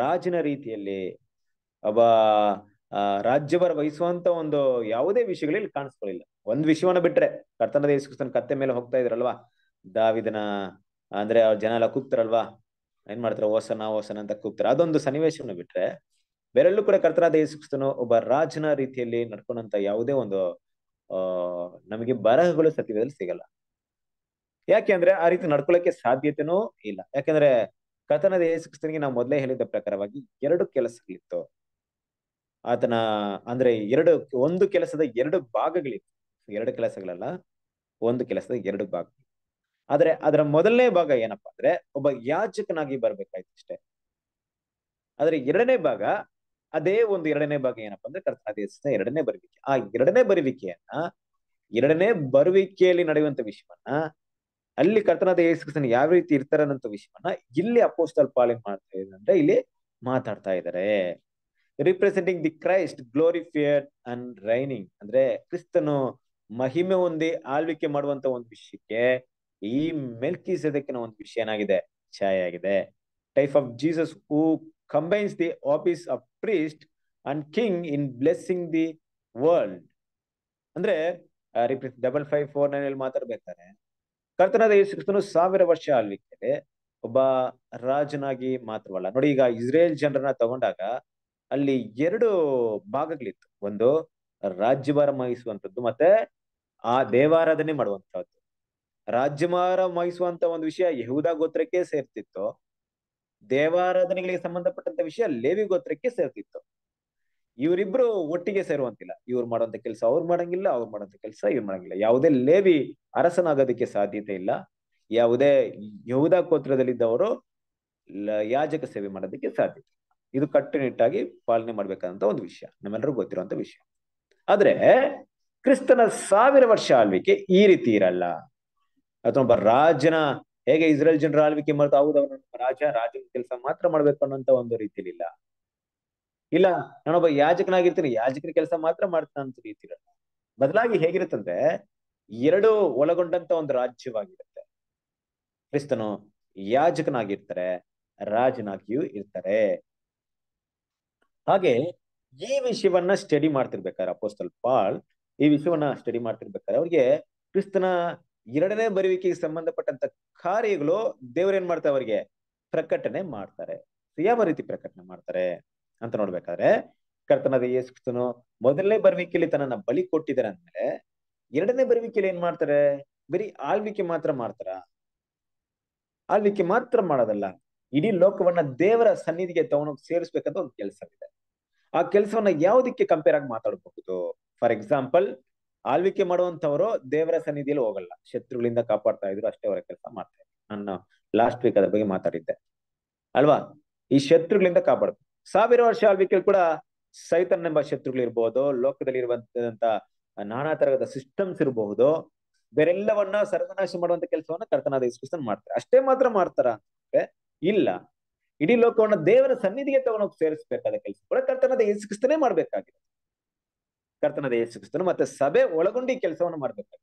ರಾಜನ ರೀತಿಯಲ್ಲಿ, ಒಬ್ಬ ರಾಜ್ಯವರ ವಹಿಸುವಂತ ಒಂದು ಯಾವುದೇ ವಿಷಯಗಳಲ್ಲಿ ಕಾಣಿಸ್ಕೊಳ್ಳಿಲ್ಲ ಒಂದ್ ವಿಷಯವನ್ನ ಬಿಟ್ರೆ ಕರ್ತನಾದ ಯೇಸುಕ್ರಿಸ್ತನ ಕತ್ತೆ ಮೇಲೆ ಹೋಗ್ತಾ ಇದ್ರಲ್ವಾ? ದಾವಿದನ, ಅಂದ್ರೆ ಅವ್ರ ಜನ ಎಲ್ಲ ಕೂಗ್ತಾರಲ್ವಾ? ಏನ್ ಮಾಡ್ತಾರೆ? ಓಸನ ಓಸನ ಅಂತ ಕೂಗ್ತಾರೆ. ಅದೊಂದು ಸನ್ನಿವೇಶವನ್ನು ಬಿಟ್ರೆ ಬೇರೆಲ್ಲೂ ಕೂಡ ಕರ್ತರಾದ ಯೇಸುಕ್ರಿಸ್ತನು ಒಬ್ಬ ರಾಜನ ರೀತಿಯಲ್ಲಿ ನಡ್ಕೊಂಡಂತ ಯಾವುದೇ ಒಂದು, ಆ, ನಮಗೆ ಬರಹಗಳು ಸತ್ಯದಲ್ಲಿ ಸಿಗಲ್ಲ. ಯಾಕೆ ಅಂದ್ರೆ ಆ ರೀತಿ ನಡ್ಕೊಳಕ್ಕೆ ಸಾಧ್ಯತೆನೂ ಇಲ್ಲ. ಯಾಕಂದ್ರೆ ಕರ್ತನಾದ ಯೇಸುಕ್ರಿಸ್ತನಿಗೆ ನಾವು ಮೊದಲೇ ಹೇಳಿದ ಪ್ರಕಾರವಾಗಿ ಎರಡು ಕೆಲಸಗಳಿತ್ತು. ಆತನ, ಅಂದ್ರೆ ಎರಡು, ಒಂದು ಕೆಲಸದ ಎರಡು ಭಾಗಗಳಿತ್ತು. ಎರಡು ಕೆಲಸಗಳಲ್ಲ, ಒಂದು ಕೆಲಸದ ಎರಡು ಭಾಗ. ಆದ್ರೆ ಅದರ ಮೊದಲನೇ ಭಾಗ ಏನಪ್ಪಾ ಅಂದ್ರೆ ಒಬ್ಬ ಯಾಚಕನಾಗಿ ಬರ್ಬೇಕಾಯ್ತು ಅಷ್ಟೇ. ಆದ್ರೆ ಎರಡನೇ ಭಾಗ, ಅದೇ ಒಂದು ಎರಡನೇ ಭಾಗ ಏನಪ್ಪಾ ಅಂದ್ರೆ ಕರ್ತನಾದ ಯೇಸುವಿನ ಎರಡನೇ ಬರುವಿಕೆ. ಆ ಎರಡನೇ ಬರುವಿಕೆಯನ್ನ, ಎರಡನೇ ಬರುವಿಕೆಯಲ್ಲಿ ನಡೆಯುವಂತ ವಿಷಯವನ್ನ, ಅಲ್ಲಿ ಕರ್ತನಾದ ಯೇಸುಕ್ರಿಸ್ತನ ಯಾವ ರೀತಿ ಇರ್ತಾರೆ ಅನ್ನೋ ವಿಷಯವನ್ನ ಇಲ್ಲಿ ಅಪೋಸ್ಟಲ್ ಪಾಲಿಂಗ್ ಮಾಡ್ತಾ ಅಂದ್ರೆ ಇಲ್ಲಿ ಮಾತಾಡ್ತಾ ಇದ್ದಾರೆ. Representing the Christ glorifier and reigning ಅಂದ್ರೆ ಕ್ರಿಸ್ತನು ಮಹಿಮೆ ಹೊಂದಿ ಆಳ್ವಿಕೆ ಮಾಡುವಂತ ಒಂದು ವಿಷಯಕ್ಕೆ ಈ ಮೆಲ್ಕಿ ಸೆದಕ್ಕಿನ ಒಂದು ವಿಷಯ ಏನಾಗಿದೆ? ಛಾಯೆ ಆಗಿದೆ. Type of Jesus who combines the office of priest and king in blessing the world ಅಂದ್ರೆ ಡಬಲ್ ಫೈವ್ ಫೋರ್ ನೈನ್ ಅಲ್ಲಿ ಮಾತಾಡ್ಬೇಕಾದ್ರೆ, ಕರ್ತನಾದ ಯೇಸು ಸಾವಿರ ವರ್ಷ ಆಗ್ಲಿಕ್ಕೆ ಒಬ್ಬ ರಾಜನಾಗಿ ಮಾತ್ರವಲ್ಲ. ನೋಡಿ, ಈಗ ಇಸ್ರೇಲ್ ಜನರನ್ನ ತಗೊಂಡಾಗ ಅಲ್ಲಿ ಎರಡು ಭಾಗಗಳಿತ್ತು. ಒಂದು ರಾಜ್ಯಭಾರ ವಹಿಸುವಂಥದ್ದು ಮತ್ತೆ ಆ ದೇವಾರಾಧನೆ ಮಾಡುವಂತಹದ್ದು ರಾಜ್ಯಭಾರ ವಹಿಸುವಂತ ಒಂದು ವಿಷಯ ಯಹೂದ ಗೋತ್ರಕ್ಕೆ ಸೇರ್ತಿತ್ತು. ದೇವಾರಾಧನೆಗಳಿಗೆ ಸಂಬಂಧಪಟ್ಟಂತ ವಿಷಯ ಲೇವಿ ಗೋತ್ರಕ್ಕೆ ಸೇರ್ತಿತ್ತು. ಇವರಿಬ್ರು ಒಟ್ಟಿಗೆ ಸೇರುವಂತಿಲ್ಲ. ಇವ್ರು ಮಾಡುವಂತ ಕೆಲಸ ಅವ್ರು ಮಾಡಂಗಿಲ್ಲ, ಅವ್ರು ಮಾಡುವಂತ ಕೆಲಸ ಇವ್ರು ಮಾಡಂಗಿಲ್ಲ. ಯಾವುದೇ ಲೇವಿ ಅರಸನಾಗೋದಕ್ಕೆ ಸಾಧ್ಯತೆ ಇಲ್ಲ. ಯಾವುದೇ ಯಹೂದ ಗೋತ್ರದಲ್ಲಿದ್ದವರು ಯಾಜಕ ಸೇವೆ ಮಾಡೋದಕ್ಕೆ ಸಾಧ್ಯತೆ ಇದು ಕಟ್ಟುನಿಟ್ಟಾಗಿ ಪಾಲನೆ ಮಾಡ್ಬೇಕಾದಂತ ಒಂದು ವಿಷಯ. ನಮ್ಮೆಲ್ಲರಿಗೂ ಗೊತ್ತಿರುವಂತ ವಿಷಯ. ಆದ್ರೆ ಕ್ರಿಸ್ತನ ಸಾವಿರ ವರ್ಷ ಆಳ್ವಿಕೆ ಈ ರೀತಿ ಇರಲ್ಲ. ಅಥವಾ ಒಬ್ಬ ರಾಜನ ಹೇಗೆ ಇಸ್ರೇಲ್ ಜನರ ಆಳ್ವಿಕೆ ಮಾಡ್ತಾ ಹೌದು, ಅವನ ರಾಜ, ರಾಜನ ಕೆಲಸ ಮಾತ್ರ ಮಾಡ್ಬೇಕು ಅನ್ನೋಂತ ಒಂದು ರೀತಿಲಿ ಇಲ್ಲ. ಇಲ್ಲ, ನಾನೊಬ್ಬ ಯಾಜಕನಾಗಿರ್ತೀನಿ ಯಾಜಕನ ಕೆಲಸ ಮಾತ್ರ ಮಾಡ್ತಾನೆ ಅಂತ ರೀತಿ ಬದಲಾಗಿ ಹೇಗಿರುತ್ತಂದ್ರೆ ಎರಡು ಒಳಗೊಂಡಂತ ಒಂದು ರಾಜ್ಯವಾಗಿರುತ್ತೆ. ಕ್ರಿಸ್ತನು ಯಾಜಕನಾಗಿರ್ತಾರೆ, ರಾಜನಾಗಿಯೂ ಇರ್ತಾರೆ. ಹಾಗೆ ಈ ವಿಷಯವನ್ನ ಸ್ಟಡಿ ಮಾಡ್ತಿರ್ಬೇಕಾದ್ರೆ ಅಪೋಸ್ತಲ್ ಪಾಲ್, ಈ ವಿಷಯವನ್ನ ಸ್ಟಡಿ ಮಾಡ್ತಿರ್ಬೇಕಾದ್ರೆ ಅವ್ರಿಗೆ ಕ್ರಿಸ್ತನ ಎರಡನೇ ಬರುವಿಕೆಗೆ ಸಂಬಂಧಪಟ್ಟಂತ ಕಾರ್ಯಗಳು ದೇವರೇನ್ ಮಾಡ್ತಾರೆ ಅವರಿಗೆ? ಪ್ರಕಟಣೆ ಮಾಡ್ತಾರೆ. ಯಾವ ರೀತಿ ಪ್ರಕಟಣೆ ಮಾಡ್ತಾರೆ ಅಂತ ನೋಡ್ಬೇಕಾದ್ರೆ, ಕರ್ತನಾದ ಯೇಸುಕ್ರಿಸ್ತನು ಮೊದಲನೇ ಬರುವಿಕೆಯಲ್ಲಿ ತನ್ನನ್ನ ಬಲಿ ಕೊಟ್ಟಿದ್ದಾರೆ ಅಂದ್ಮೇಲೆ ಎರಡನೇ ಬರುವಿಕೆಯಲ್ಲಿ ಏನ್ ಮಾಡ್ತಾರೆ? ಬರೀ ಆಳ್ವಿಕೆ ಮಾತ್ರ ಮಾಡ್ತಾರ? ಆಳ್ವಿಕೆ ಮಾತ್ರ ಮಾಡೋದಲ್ಲ. ಇಡೀ ಲೋಕವನ್ನ ದೇವರ ಸನ್ನಿಧಿಗೆ ತಗೊಂಡೋಗಿ ಸೇರಿಸ್ಬೇಕಂತ ಒಂದು ಕೆಲಸವಿದೆ. ಆ ಕೆಲಸವನ್ನ ಯಾವುದಕ್ಕೆ ಕಂಪೇರ್ ಆಗಿ ಮಾತಾಡಬಹುದು? ಫಾರ್ ಎಕ್ಸಾಂಪಲ್ ಆಳ್ವಿಕೆ ಮಾಡುವಂತವರು ದೇವರ ಸನ್ನಿಧಿಯಲ್ಲಿ ಹೋಗಲ್ಲ. ಶತ್ರುಗಳಿಂದ ಕಾಪಾಡ್ತಾ ಇದ್ರು ಅಷ್ಟೇ ಅವರ ಕೆಲಸ ಮಾಡ್ತಾರೆ ನಾನು ಲಾಸ್ಟ್ ವೀಕ್ ಅದ್ರ ಬಗ್ಗೆ ಮಾತಾಡಿದ್ದೆ. ಅಲ್ವಾ? ಈ ಶತ್ರುಗಳಿಂದ ಕಾಪಾಡ್ತಾರೆ ಸಾವಿರ ವರ್ಷ ಆಳ್ವಿಕೆಯಲ್ಲಿ ಕೂಡ ಸೈತನ್ ಎಂಬ ಶತ್ರುಗಳಿರ್ಬೋದು ಲೋಕದಲ್ಲಿ ಇರುವಂತ ನಾನಾ ತರಹದ ಸಿಸ್ಟಮ್ಸ್ ಇರಬಹುದು ಬೇರೆಲ್ಲವನ್ನ ಸರ್ವನಾಶ ಮಾಡುವಂತ ಕೆಲಸವನ್ನ ಕರ್ತನಾದ ಇಸ್ಕೃಷ್ಣ ಮಾಡ್ತಾರೆ. ಅಷ್ಟೇ ಮಾತ್ರ ಮಾಡ್ತಾರ? ಅಂದ್ರೆ ಇಲ್ಲ. ಇಡೀ ಲೋಕವನ್ನ ದೇವರ ಸನ್ನಿಧಿಗೆ ತಗೊಂಡೋಗಿ ಸೇರಿಸಬೇಕಾದ ಕೆಲಸ ಕೂಡ ಕರ್ತನಾದ ಯೇಸುಕ್ರಿಸ್ತನೇ ಮಾಡ್ಬೇಕಾಗಿದೆ. ಕರ್ತನಾದ ಯೇಸುಕ್ರಿಸ್ತನು ಮತ್ತೆ ಸಭೆ ಒಳಗೊಂಡು ಈ ಕೆಲಸವನ್ನು ಮಾಡ್ಬೇಕು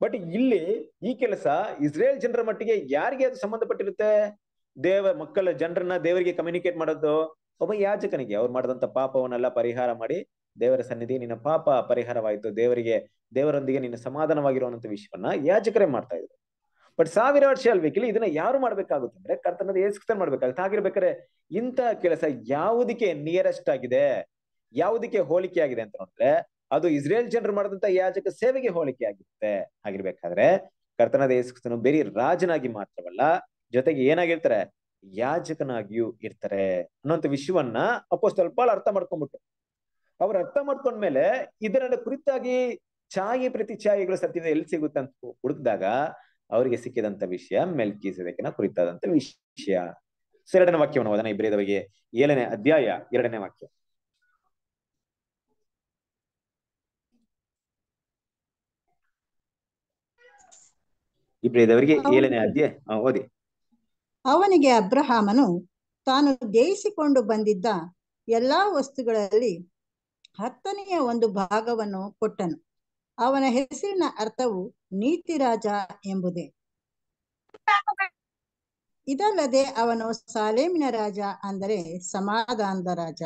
ಬಟ್ ಇಲ್ಲಿ ಈ ಕೆಲಸ ಇಸ್ರೇಲ್ ಜನರ ಮಟ್ಟಿಗೆ ಯಾರಿಗೆ ಅದು ಸಂಬಂಧಪಟ್ಟಿರುತ್ತೆ? ದೇವ, ಮಕ್ಕಳ ಜನರನ್ನ ದೇವರಿಗೆ ಕಮ್ಯುನಿಕೇಟ್ ಮಾಡೋದು? ಒಬ್ಬ ಯಾಜಕನಿಗೆ ಅವ್ರು ಮಾಡಿದಂತ ಪಾಪವನ್ನೆಲ್ಲ ಪರಿಹಾರ ಮಾಡಿ ದೇವರ ಸನ್ನಿಧಿ, ನಿನ್ನ ಪಾಪ ಪರಿಹಾರವಾಯಿತು. ದೇವರಿಗೆ, ದೇವರೊಂದಿಗೆ ನಿನ್ನ ಸಮಾಧಾನವಾಗಿರುವಂತ ವಿಷಯವನ್ನ ಯಾಜಕರೇ ಮಾಡ್ತಾ ಇದ್ರು. ಬಟ್ ಸಾವಿರ ವರ್ಷ ಅಲ್ಬೇಕಿಲ್ಲ ಇದನ್ನ ಯಾರು ಮಾಡ್ಬೇಕಾಗುತ್ತೆ ಅಂದ್ರೆ ಕರ್ತನದ ಏಸ್ಕೃತ ಮಾಡ್ಬೇಕಾಗುತ್ತೆ. ಹಾಗಿರ್ಬೇಕಾದ್ರೆ ಇಂತಹ ಕೆಲಸ ಯಾವುದಕ್ಕೆ ನಿಯರೆಸ್ಟ್ ಆಗಿದೆ? ಯಾವುದಕ್ಕೆ ಹೋಲಿಕೆ ಆಗಿದೆ ಅಂತ ನೋಡಿದ್ರೆ, ಅದು ಇಸ್ರೇಲ್ ಜನರು ಮಾಡಿದಂತ ಯಾಜಕ ಸೇವೆಗೆ ಹೋಲಿಕೆ ಆಗಿರುತ್ತೆ ಆಗಿರ್ಬೇಕಾದ್ರೆ ಕರ್ತನದ ಯೇಸುಕ್ರಿಸ್ತನು ಬೇರೆ ರಾಜನಾಗಿ ಮಾತ್ರವಲ್ಲ, ಜೊತೆಗೆ ಏನಾಗಿರ್ತಾರೆ? ಯಾಜಕನಾಗಿಯೂ ಇರ್ತಾರೆ ಅನ್ನೋಂತ ವಿಷಯವನ್ನ ಅಪೋಸ್ತಲ ಸ್ವಲ್ಪ ಅರ್ಥ ಮಾಡ್ಕೊಂಡ್ಬಿಟ್ರು. ಅವ್ರು ಅರ್ಥ ಮಾಡ್ಕೊಂಡ್ಮೇಲೆ ಇದರ ಕುರಿತಾಗಿ ಛಾಯೆ ಪ್ರತಿ ಛಾಯೆಗಳು ಸತ್ಯದ ಎಲ್ಲಿ ಸಿಗುತ್ತೆ ಅಂತ ಹುಡುಕಿದಾಗ ಅವರಿಗೆ ಸಿಕ್ಕಿದಂತ ವಿಷಯ ಮೆಲ್ಕೀಸದಕ್ಕಿನ ಕುರಿತಾದಂತ ವಿಷಯ. ಎರಡನೇ ವಾಕ್ಯವನ್ನು ಓದನ ಇಬ್ರೇದವರಿಗೆ ಏಳನೇ ಅಧ್ಯಾಯ ಎರಡನೇ ವಾಕ್ಯ. ಇಬ್ರಿಯದವರಿಗೆ ಏಳನೇ ಅಧ್ಯಾಯ ಓದಿ. ಅವನಿಗೆ ಅಬ್ರಹಾಮನು ತಾನು ಜಯಿಸಿಕೊಂಡು ಬಂದಿದ್ದ ಎಲ್ಲಾ ವಸ್ತುಗಳಲ್ಲಿ ಹತ್ತನೆಯ ಒಂದು ಭಾಗವನ್ನು ಕೊಟ್ಟನು. ಅವನ ಹೆಸರಿನ ಅರ್ಥವು ನೀತಿ ರಾಜ ಎಂಬುದೇ. ಇದಲ್ಲದೆ ಅವನು ಸಾಲೇಮಿನ ರಾಜ ಅಂದರೆ ಸಮಾಧಾನದ ರಾಜ.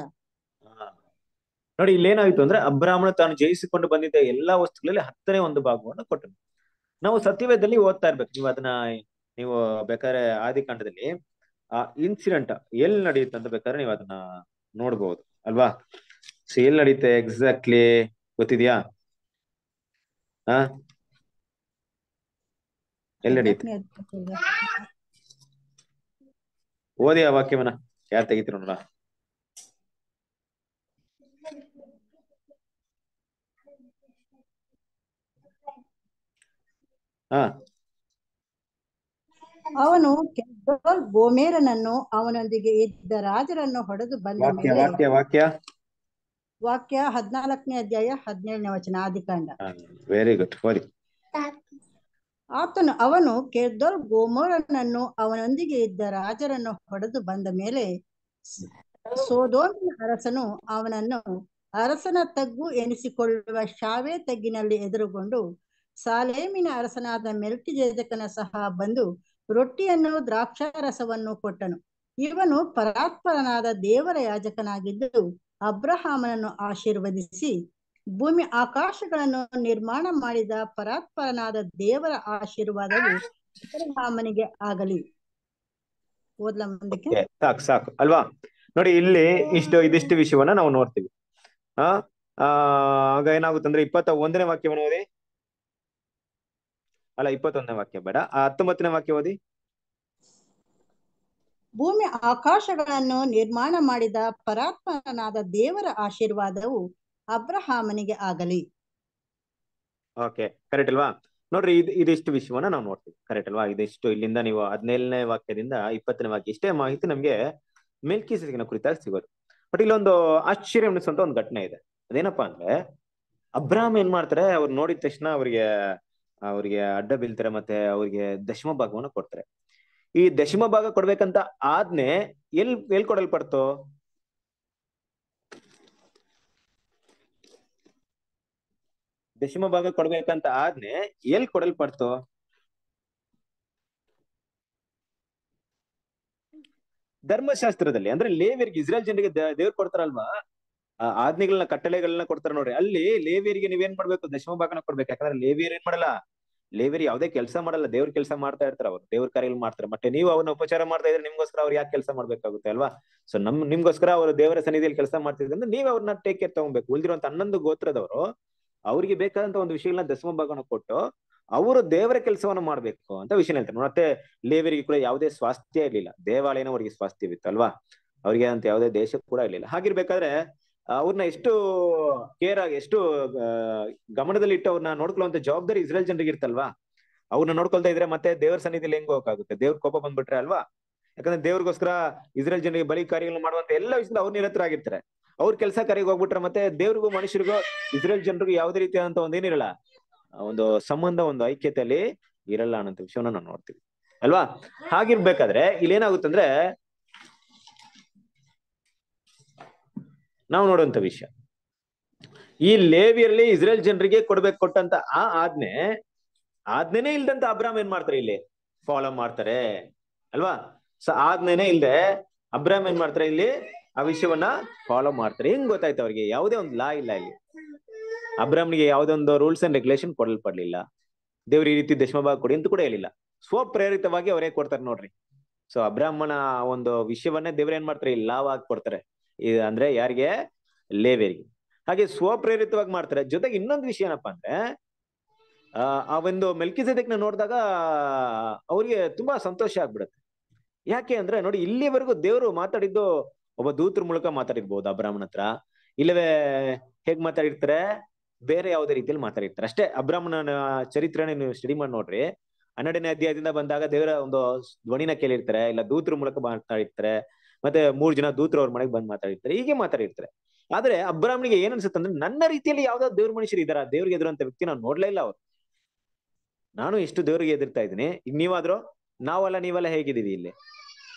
ನೋಡಿ ಇಲ್ಲೇನಾಯ್ತು ಅಂದ್ರೆ ಅಬ್ರಾಹ್ಮಣ ತಾನು ಜಯಿಸಿಕೊಂಡು ಬಂದಿದ್ದ ಎಲ್ಲಾ ವಸ್ತುಗಳಲ್ಲಿ ಹತ್ತನೇ ಒಂದು ಭಾಗವನ್ನು ಕೊಟ್ಟನು. ನಾವು ಸತ್ಯವೇದದಲ್ಲಿ ಓದ್ತಾ ಇರ್ಬೇಕು. ನೀವು ಅದನ್ನ ನೀವು ಬೇಕಾದ್ರೆ ಆದಿಕಾಂಡದಲ್ಲಿ ಆ ಇನ್ಸಿಡೆಂಟ್ ಎಲ್ಲಿ ನಡೆಯುತ್ತೆ ಅಂತ ಬೇಕಾದ್ರೆ ನೀವು ಅದನ್ನ ನೋಡ್ಬಹುದು ಅಲ್ವಾ? ಸೊ ಎಲ್ಲಿ ನಡೆಯುತ್ತೆ ಎಕ್ಸಾಕ್ಟ್ಲಿ ಗೊತ್ತಿದ್ಯಾ? ಹಾ ಎಲ್ಲಿ ನಡೆಯುತ್ತೆ? ಓದಿ ಆ ವಾಕ್ಯವನ್ನ? ಯಾರು ತೆಗಿತೀರ ನೋಡ ಹಾ. ಅವನು ಗೋಮೇರನನ್ನು ಅವನೊಂದಿಗೆ ಇದ್ದ ರಾಜರನ್ನು ಹೊಡೆದು ಬಂದ ವಾಕ್ಯ ಮೇಲೆ ವಾಕ್ಯ ವಾಕ್ಯ ವಾಕ್ಯ. ಹದಿನಾಲ್ಕನೇ ಅಧ್ಯಾಯ ಹದಿನೇಳನೇ ವಚನ ಆದಿಕಾಂಡ. ವೆರಿ ಗುಡ್ ಸಾರಿ ಆತನು ಅವನು ಕೆದ್ದೋಲ್ ಗೋಮೋರನನ್ನು ಅವನೊಂದಿಗೆ ಇದ್ದ ರಾಜರನ್ನು ಹೊಡೆದು ಬಂದ ಮೇಲೆ ಸೋದೋಮಿನ ಅರಸನು ಅವನನ್ನು ಅರಸನ ತಗ್ಗು ಎನಿಸಿಕೊಳ್ಳುವ ಶಾವೆ ತಗ್ಗಿನಲ್ಲಿ ಎದುರುಗೊಂಡು ಸಾಲೇಮಿನ ಅರಸನಾದ ಮೆಲ್ಕಿಜೇದಕನ ಸಹ ಬಂದು ರೊಟ್ಟಿಯನ್ನು ದ್ರಾಕ್ಷಾರಸವನ್ನು ಕೊಟ್ಟನು. ಇವನು ಪರಾತ್ಪರನಾದ ದೇವರ ಯಾಜಕನಾಗಿದ್ದು ಅಬ್ರಹಾಮನನ್ನು ಆಶೀರ್ವದಿಸಿ ಭೂಮಿ ಆಕಾಶಗಳನ್ನು ನಿರ್ಮಾಣ ಮಾಡಿದ ಪರಾತ್ಪರನಾದ ದೇವರ ಆಶೀರ್ವಾದವು ಅಬ್ರಹಾಮನಿಗೆ ಆಗಲಿ. ಓದ್ಲ ಮುಂದಕ್ಕೆ? ಸಾಕು ಸಾಕು. ಅಲ್ವಾ? ನೋಡಿ ಇಲ್ಲಿ ಇಷ್ಟು ಇದಿಷ್ಟು ವಿಷಯವನ್ನ ನಾವು ನೋಡ್ತೀವಿ. ಆ, ಆಗ ಏನಾಗುತ್ತಂದ್ರೆ ಇಪ್ಪತ್ತ ಒಂದನೇ ವಾಕ್ಯವನ್ನು ಓದಿ. ಅಲ್ಲ ಇಪ್ಪತ್ತೊಂದನೇ ವಾಕ್ಯ ಬೇಡ. ಹತ್ತೊಂಬತ್ತನೇ ವಾಕ್ಯ ಓದಿ. ಭೂಮಿ ಆಕಾಶಗಳನ್ನು ನಿರ್ಮಾಣ ಮಾಡಿದ ಪರಾತ್ಮನಾದ ದೇವರ ಆಶೀರ್ವಾದವು ಅಬ್ರಹಾಮನಿಗೆ ಆಗಲಿ. ಓಕೆ ಕರೆಕ್ಟ್ ಅಲ್ವಾ? ನೋಡ್ರಿ ಇದು ಇದಿಷ್ಟು ವಿಷಯವನ್ನ ನಾವು ನೋಡ್ತೀವಿ. ಕರೆಕ್ಟ್ ಅಲ್ವಾ? ಇದಿಷ್ಟು ಇಲ್ಲಿಂದ ನೀವು ಹದಿನೇಳನೇ ವಾಕ್ಯದಿಂದ ಇಪ್ಪತ್ತನೇ ವಾಕ್ಯ ಇಷ್ಟೇ ಮಾಹಿತಿ ನಮ್ಗೆ ಮೆಲ್ಕಿಸಿನ ಕುರಿತಾಗಿ ಸಿಗೋದು. ಬಟ್ ಇಲ್ಲೊಂದು ಆಶ್ಚರ್ಯ ಅನ್ನಿಸುವಂತ ಒಂದು ಘಟನೆ ಇದೆ. ಅದೇನಪ್ಪಾ ಅಂದ್ರೆ ಅಬ್ರಾಮ್ ಏನ್ ಮಾಡ್ತಾರೆ? ಅವ್ರು ನೋಡಿದ ತಕ್ಷಣ ಅವ್ರಿಗೆ ಅವ್ರಿಗೆ ಅಡ್ಡ ಬೀಳ್ತಾರೆ ಮತ್ತೆ ಅವ್ರಿಗೆ ದಶಮ ಭಾಗವನ್ನ ಕೊಡ್ತಾರೆ. ಈ ದಶಮ ಭಾಗ ಕೊಡ್ಬೇಕಂತ ಆದ್ನೆ ಎಲ್ ಎಲ್ ಕೊಡಲ್ಪಡ್ತೋ? ದಶಮ ಭಾಗ ಕೊಡ್ಬೇಕಂತ ಆದ್ನೆ ಎಲ್ ಕೊಡಲ್ಪಡ್ತು? ಧರ್ಮಶಾಸ್ತ್ರದಲ್ಲಿ, ಅಂದ್ರೆ ಲೇವಿಯರ್ಗೆ, ಇಸ್ರೇಲ್ ಜನರಿಗೆ ದೇವ್ರು ಕೊಡ್ತಾರಲ್ವಾ? ಆಜ್ಞೆಗಳನ್ನ, ಕಟ್ಟಳೆಗಳನ್ನ ಕೊಡ್ತಾರೆ ನೋಡ್ರಿ. ಅಲ್ಲಿ ಲೇವಿಯರಿಗೆ ನೀವೇನ್ ಮಾಡ್ಬೇಕು? ದಶಮ ಭಾಗನ ಕೊಡ್ಬೇಕು. ಯಾಕಂದ್ರೆ ಲೇವಿಯರ್ ಏನ್ ಮಾಡಲ್ಲ? ಲೇವಿಯರ್ ಯಾವ್ದೇ ಕೆಲಸ ಮಾಡಲ್ಲ. ದೇವ್ರ ಕೆಲಸ ಮಾಡ್ತಾ ಇರ್ತಾರೆ ಅವ್ರು. ದೇವ್ರ ಕಾರ್ಯಗಳು ಮಾಡ್ತಾರೆ. ಮತ್ತೆ ನೀವು ಅವನ್ನ ಉಪಚಾರ ಮಾಡ್ತಾ ಇದ್ರೆ ನಿಮ್ಗೋಸ್ಕರ ಅವ್ರು ಯಾಕೆ ಕೆಲಸ ಮಾಡ್ಬೇಕಾಗುತ್ತೆ ಅಲ್ವಾ? ಸೊ ನಮ್, ನಿಮ್ಗೋಸ್ಕರ ಅವರು ದೇವರ ಸನ್ನಿಧಿಯಲ್ಲಿ ಕೆಲಸ ಮಾಡ್ತಿದ್ರೆ ನೀವ್ ಅವ್ರನ್ನ ಟೇಕ್ ಕೇರ್ ತಗೊಬೇಕು. ಉಳಿದಿರುವಂತ ಹನ್ನೊಂದು ಗೋತ್ರದವರು ಅವ್ರಿಗೆ ಬೇಕಾದಂತ ಒಂದು ವಿಷಯಗಳನ್ನ ದಶಮ ಭಾಗನ ಕೊಟ್ಟು ಅವರು ದೇವರ ಕೆಲಸವನ್ನ ಮಾಡ್ಬೇಕು ಅಂತ ವಿಷಯ ಹೇಳ್ತಾರೆ. ಮತ್ತೆ ಲೇವರಿಗೆ ಕೂಡ ಯಾವುದೇ ಸ್ವಾಸ್ಥ್ಯ ಇರ್ಲಿಲ್ಲ. ದೇವಾಲಯನ ಅವರಿಗೆ ಸ್ವಾಸ್ಥ್ಯವಿತ್ತು ಅಲ್ವಾ? ಅವ್ರಿಗೆ ಅಂತ ಯಾವುದೇ ದೇಶ ಕೂಡ ಇರ್ಲಿಲ್ಲ. ಹಾಗಿರ್ಬೇಕಾದ್ರೆ ಅವ್ರನ್ನ ಎಷ್ಟು ಕೇರ್ ಆಗಿ, ಎಷ್ಟು ಗಮನದಲ್ಲಿ ಇಟ್ಟು ಅವ್ರನ್ನ ನೋಡ್ಕೊಳ್ಳುವಂತ ಜವಾಬ್ದಾರಿ ಇಸ್ರೇಲ್ ಜನರಿಗೆ ಇರ್ತಲ್ವಾ? ಅವ್ರನ್ನ ನೋಡ್ಕೊಳ್ತಾ ಇದ್ರೆ ಮತ್ತೆ ದೇವ್ರ ಸನ್ನಿಧಿಲಿ ಹೆಂಗ್ ಹೋಗಕ್ಕಾಗುತ್ತೆ ದೇವ್ರ ಕೋಪ ಬಂದ್ಬಿಟ್ರೆ ಅಲ್ವಾ? ಯಾಕಂದ್ರೆ ದೇವ್ರಿಗೋಸ್ಕರ ಇಸ್ರೇಲ್ ಜನರಿಗೆ ಬಲಿ ಕಾರ್ಯಗಳು ಮಾಡುವಂತ ಎಲ್ಲ ವಿಷಯದಿಂದ ಅವ್ರು ನಿರತರಾಗಿರ್ತಾರೆ. ಅವ್ರ ಕೆಲಸ ಕಾರ್ಯಕ್ಕೆ ಹೋಗ್ಬಿಟ್ರೆ ಮತ್ತೆ ದೇವ್ರಿಗೂ ಮನುಷ್ಯರಿಗೂ ಇಸ್ರೇಲ್ ಜನರಿಗೂ ಯಾವುದೇ ರೀತಿಯಾದಂತ ಒಂದೇನಿರಲ್ಲ ಒಂದು ಸಂಬಂಧ, ಒಂದು ಐಕ್ಯತೆಯಲ್ಲಿ ಇರಲ್ಲ ಅನ್ನೋ ವಿಷಯವನ್ನ ನಾವು ನೋಡ್ತೀವಿ ಅಲ್ವಾ? ಹಾಗಿರ್ಬೇಕಾದ್ರೆ ಇಲ್ಲಿ ಏನಾಗುತ್ತಂದ್ರೆ ನಾವು ನೋಡುವಂತ ವಿಷಯ. ಈ ಲೇವಿಯಲ್ಲಿ ಇಸ್ರೇಲ್ ಜನರಿಗೆ ಕೊಡ್ಬೇಕು ಕೊಟ್ಟಂತ ಆ ಆಜ್ಞೆ, ಆಜ್ಞೆನೇ ಇಲ್ದಂತ ಅಬ್ರಾಮ್ ಏನ್ ಮಾಡ್ತಾರೆ ಇಲ್ಲಿ? ಫಾಲೋ ಮಾಡ್ತಾರೆ. ಅಲ್ವಾ? ಸೊ ಆಜ್ಞೆನೇ ಇಲ್ದೆ ಅಬ್ರಾಮ್ ಏನ್ ಮಾಡ್ತಾರೆ ಇಲ್ಲಿ? ಆ ವಿಷಯವನ್ನ ಫಾಲೋ ಮಾಡ್ತಾರೆ. ಹೆಂಗ್ ಗೊತ್ತಾಯ್ತು ಅವ್ರಿಗೆ? ಯಾವುದೇ ಒಂದು ಲಾ ಇಲ್ಲ ಇಲ್ಲಿ. ಅಬ್ರಾಮ್ನಿಗೆ ಯಾವುದೇ ಒಂದು ರೂಲ್ಸ್ ಅಂಡ್ ರೆಗ್ಯುಲೇಷನ್ ಕೊಡಲ್ಪಡ್ಲಿಲ್ಲ. ದೇವ್ರ ಈ ರೀತಿ ದಶಮ ಭಾಗ ಕೊಡಿ ಅಂತ ಕೂಡ ಹೇಳಿಲ್ಲ. ಸ್ವಪ್ರೇರಿತವಾಗಿ ಅವರೇ ಕೊಡ್ತಾರೆ ನೋಡ್ರಿ. ಸೊ ಅಬ್ರಾಹ್ಮಣ ಒಂದು ವಿಷಯವನ್ನೇ ದೇವ್ರ ಏನ್ ಮಾಡ್ತಾರೆ? ಲಾವ್ ಆಗಿ ಕೊಡ್ತಾರೆ. ಅಂದ್ರೆ ಯಾರಿಗೆ? ಲೇವಿಯರಿಗೆ. ಹಾಗೆ ಸ್ವಪ್ರೇರಿತವಾಗಿ ಮಾಡ್ತಾರೆ. ಜೊತೆಗೆ ಇನ್ನೊಂದು ವಿಷಯ ಏನಪ್ಪಾ ಅಂದ್ರೆ, ಆ ಒಂದು ಮೆಲ್ಕಿಸೆದೆಕ್ನ ನೋಡಿದಾಗ ಅವ್ರಿಗೆ ತುಂಬಾ ಸಂತೋಷ ಆಗ್ಬಿಡುತ್ತೆ. ಯಾಕೆ ಅಂದ್ರೆ ನೋಡಿ, ಇಲ್ಲಿವರೆಗೂ ದೇವರು ಮಾತಾಡಿದ್ದು ಒಬ್ಬ ದೂತ್ರ ಮೂಲಕ ಮಾತಾಡಿರ್ಬೋದು ಅಬ್ರಾಹ್ಮಣ ಹತ್ರ. ಇಲ್ಲವೇ ಹೇಗ್ ಮಾತಾಡಿರ್ತಾರೆ? ಬೇರೆ ಯಾವುದೇ ರೀತಿಯಲ್ಲಿ ಮಾತಾಡಿರ್ತಾರೆ. ಅಷ್ಟೇ ಅಬ್ರಾಹ್ಮಣನ ಚರಿತ್ರೆನ ನೀವು ಸ್ಟಡಿ ಮಾಡಿ ನೋಡ್ರಿ. ಹನ್ನೆರಡನೇ ಅಧ್ಯಾಯದಿಂದ ಬಂದಾಗ ದೇವರ ಒಂದು ಧ್ವನಿನ ಕೇಳಿರ್ತಾರೆ, ಇಲ್ಲ ದೂತ್ರ ಮೂಲಕ ಮಾತಾಡಿರ್ತಾರೆ. ಮತ್ತೆ ಮೂರ್ ಜನ ದೂತರು ಅವ್ರ ಮನೆಗೆ ಬಂದ್ ಮಾತಾಡಿರ್ತಾರೆ, ಹೀಗೆ ಮಾತಾಡಿರ್ತಾರೆ. ಆದ್ರೆ ಅಬ್ರಾಹ್ಮಣಿಗೆ ಏನ್ ಅನ್ಸುತ್ತೆ ಅಂದ್ರೆ ನನ್ನ ರೀತಿಯಲ್ಲಿ ಯಾವ್ದಾದ್ರು ದೇವ್ರ ಮನುಷ್ಯರು ಇದಾರ, ದೇವ್ರಿಗೆ ಎದುರಂತ ವ್ಯಕ್ತಿ ನಾನು ನೋಡ್ಲೇ ಇಲ್ಲ ಅವ್ರು. ನಾನು ಎಷ್ಟು ದೇವ್ರಿಗೆ ಎದುರ್ತಾ ಇದ್ದೀನಿ ಈಗ ನೀವಾದ್ರು ನಾವಲ್ಲ ನೀವೆಲ್ಲ ಹೇಗಿದ್ದೀವಿ ಇಲ್ಲಿ?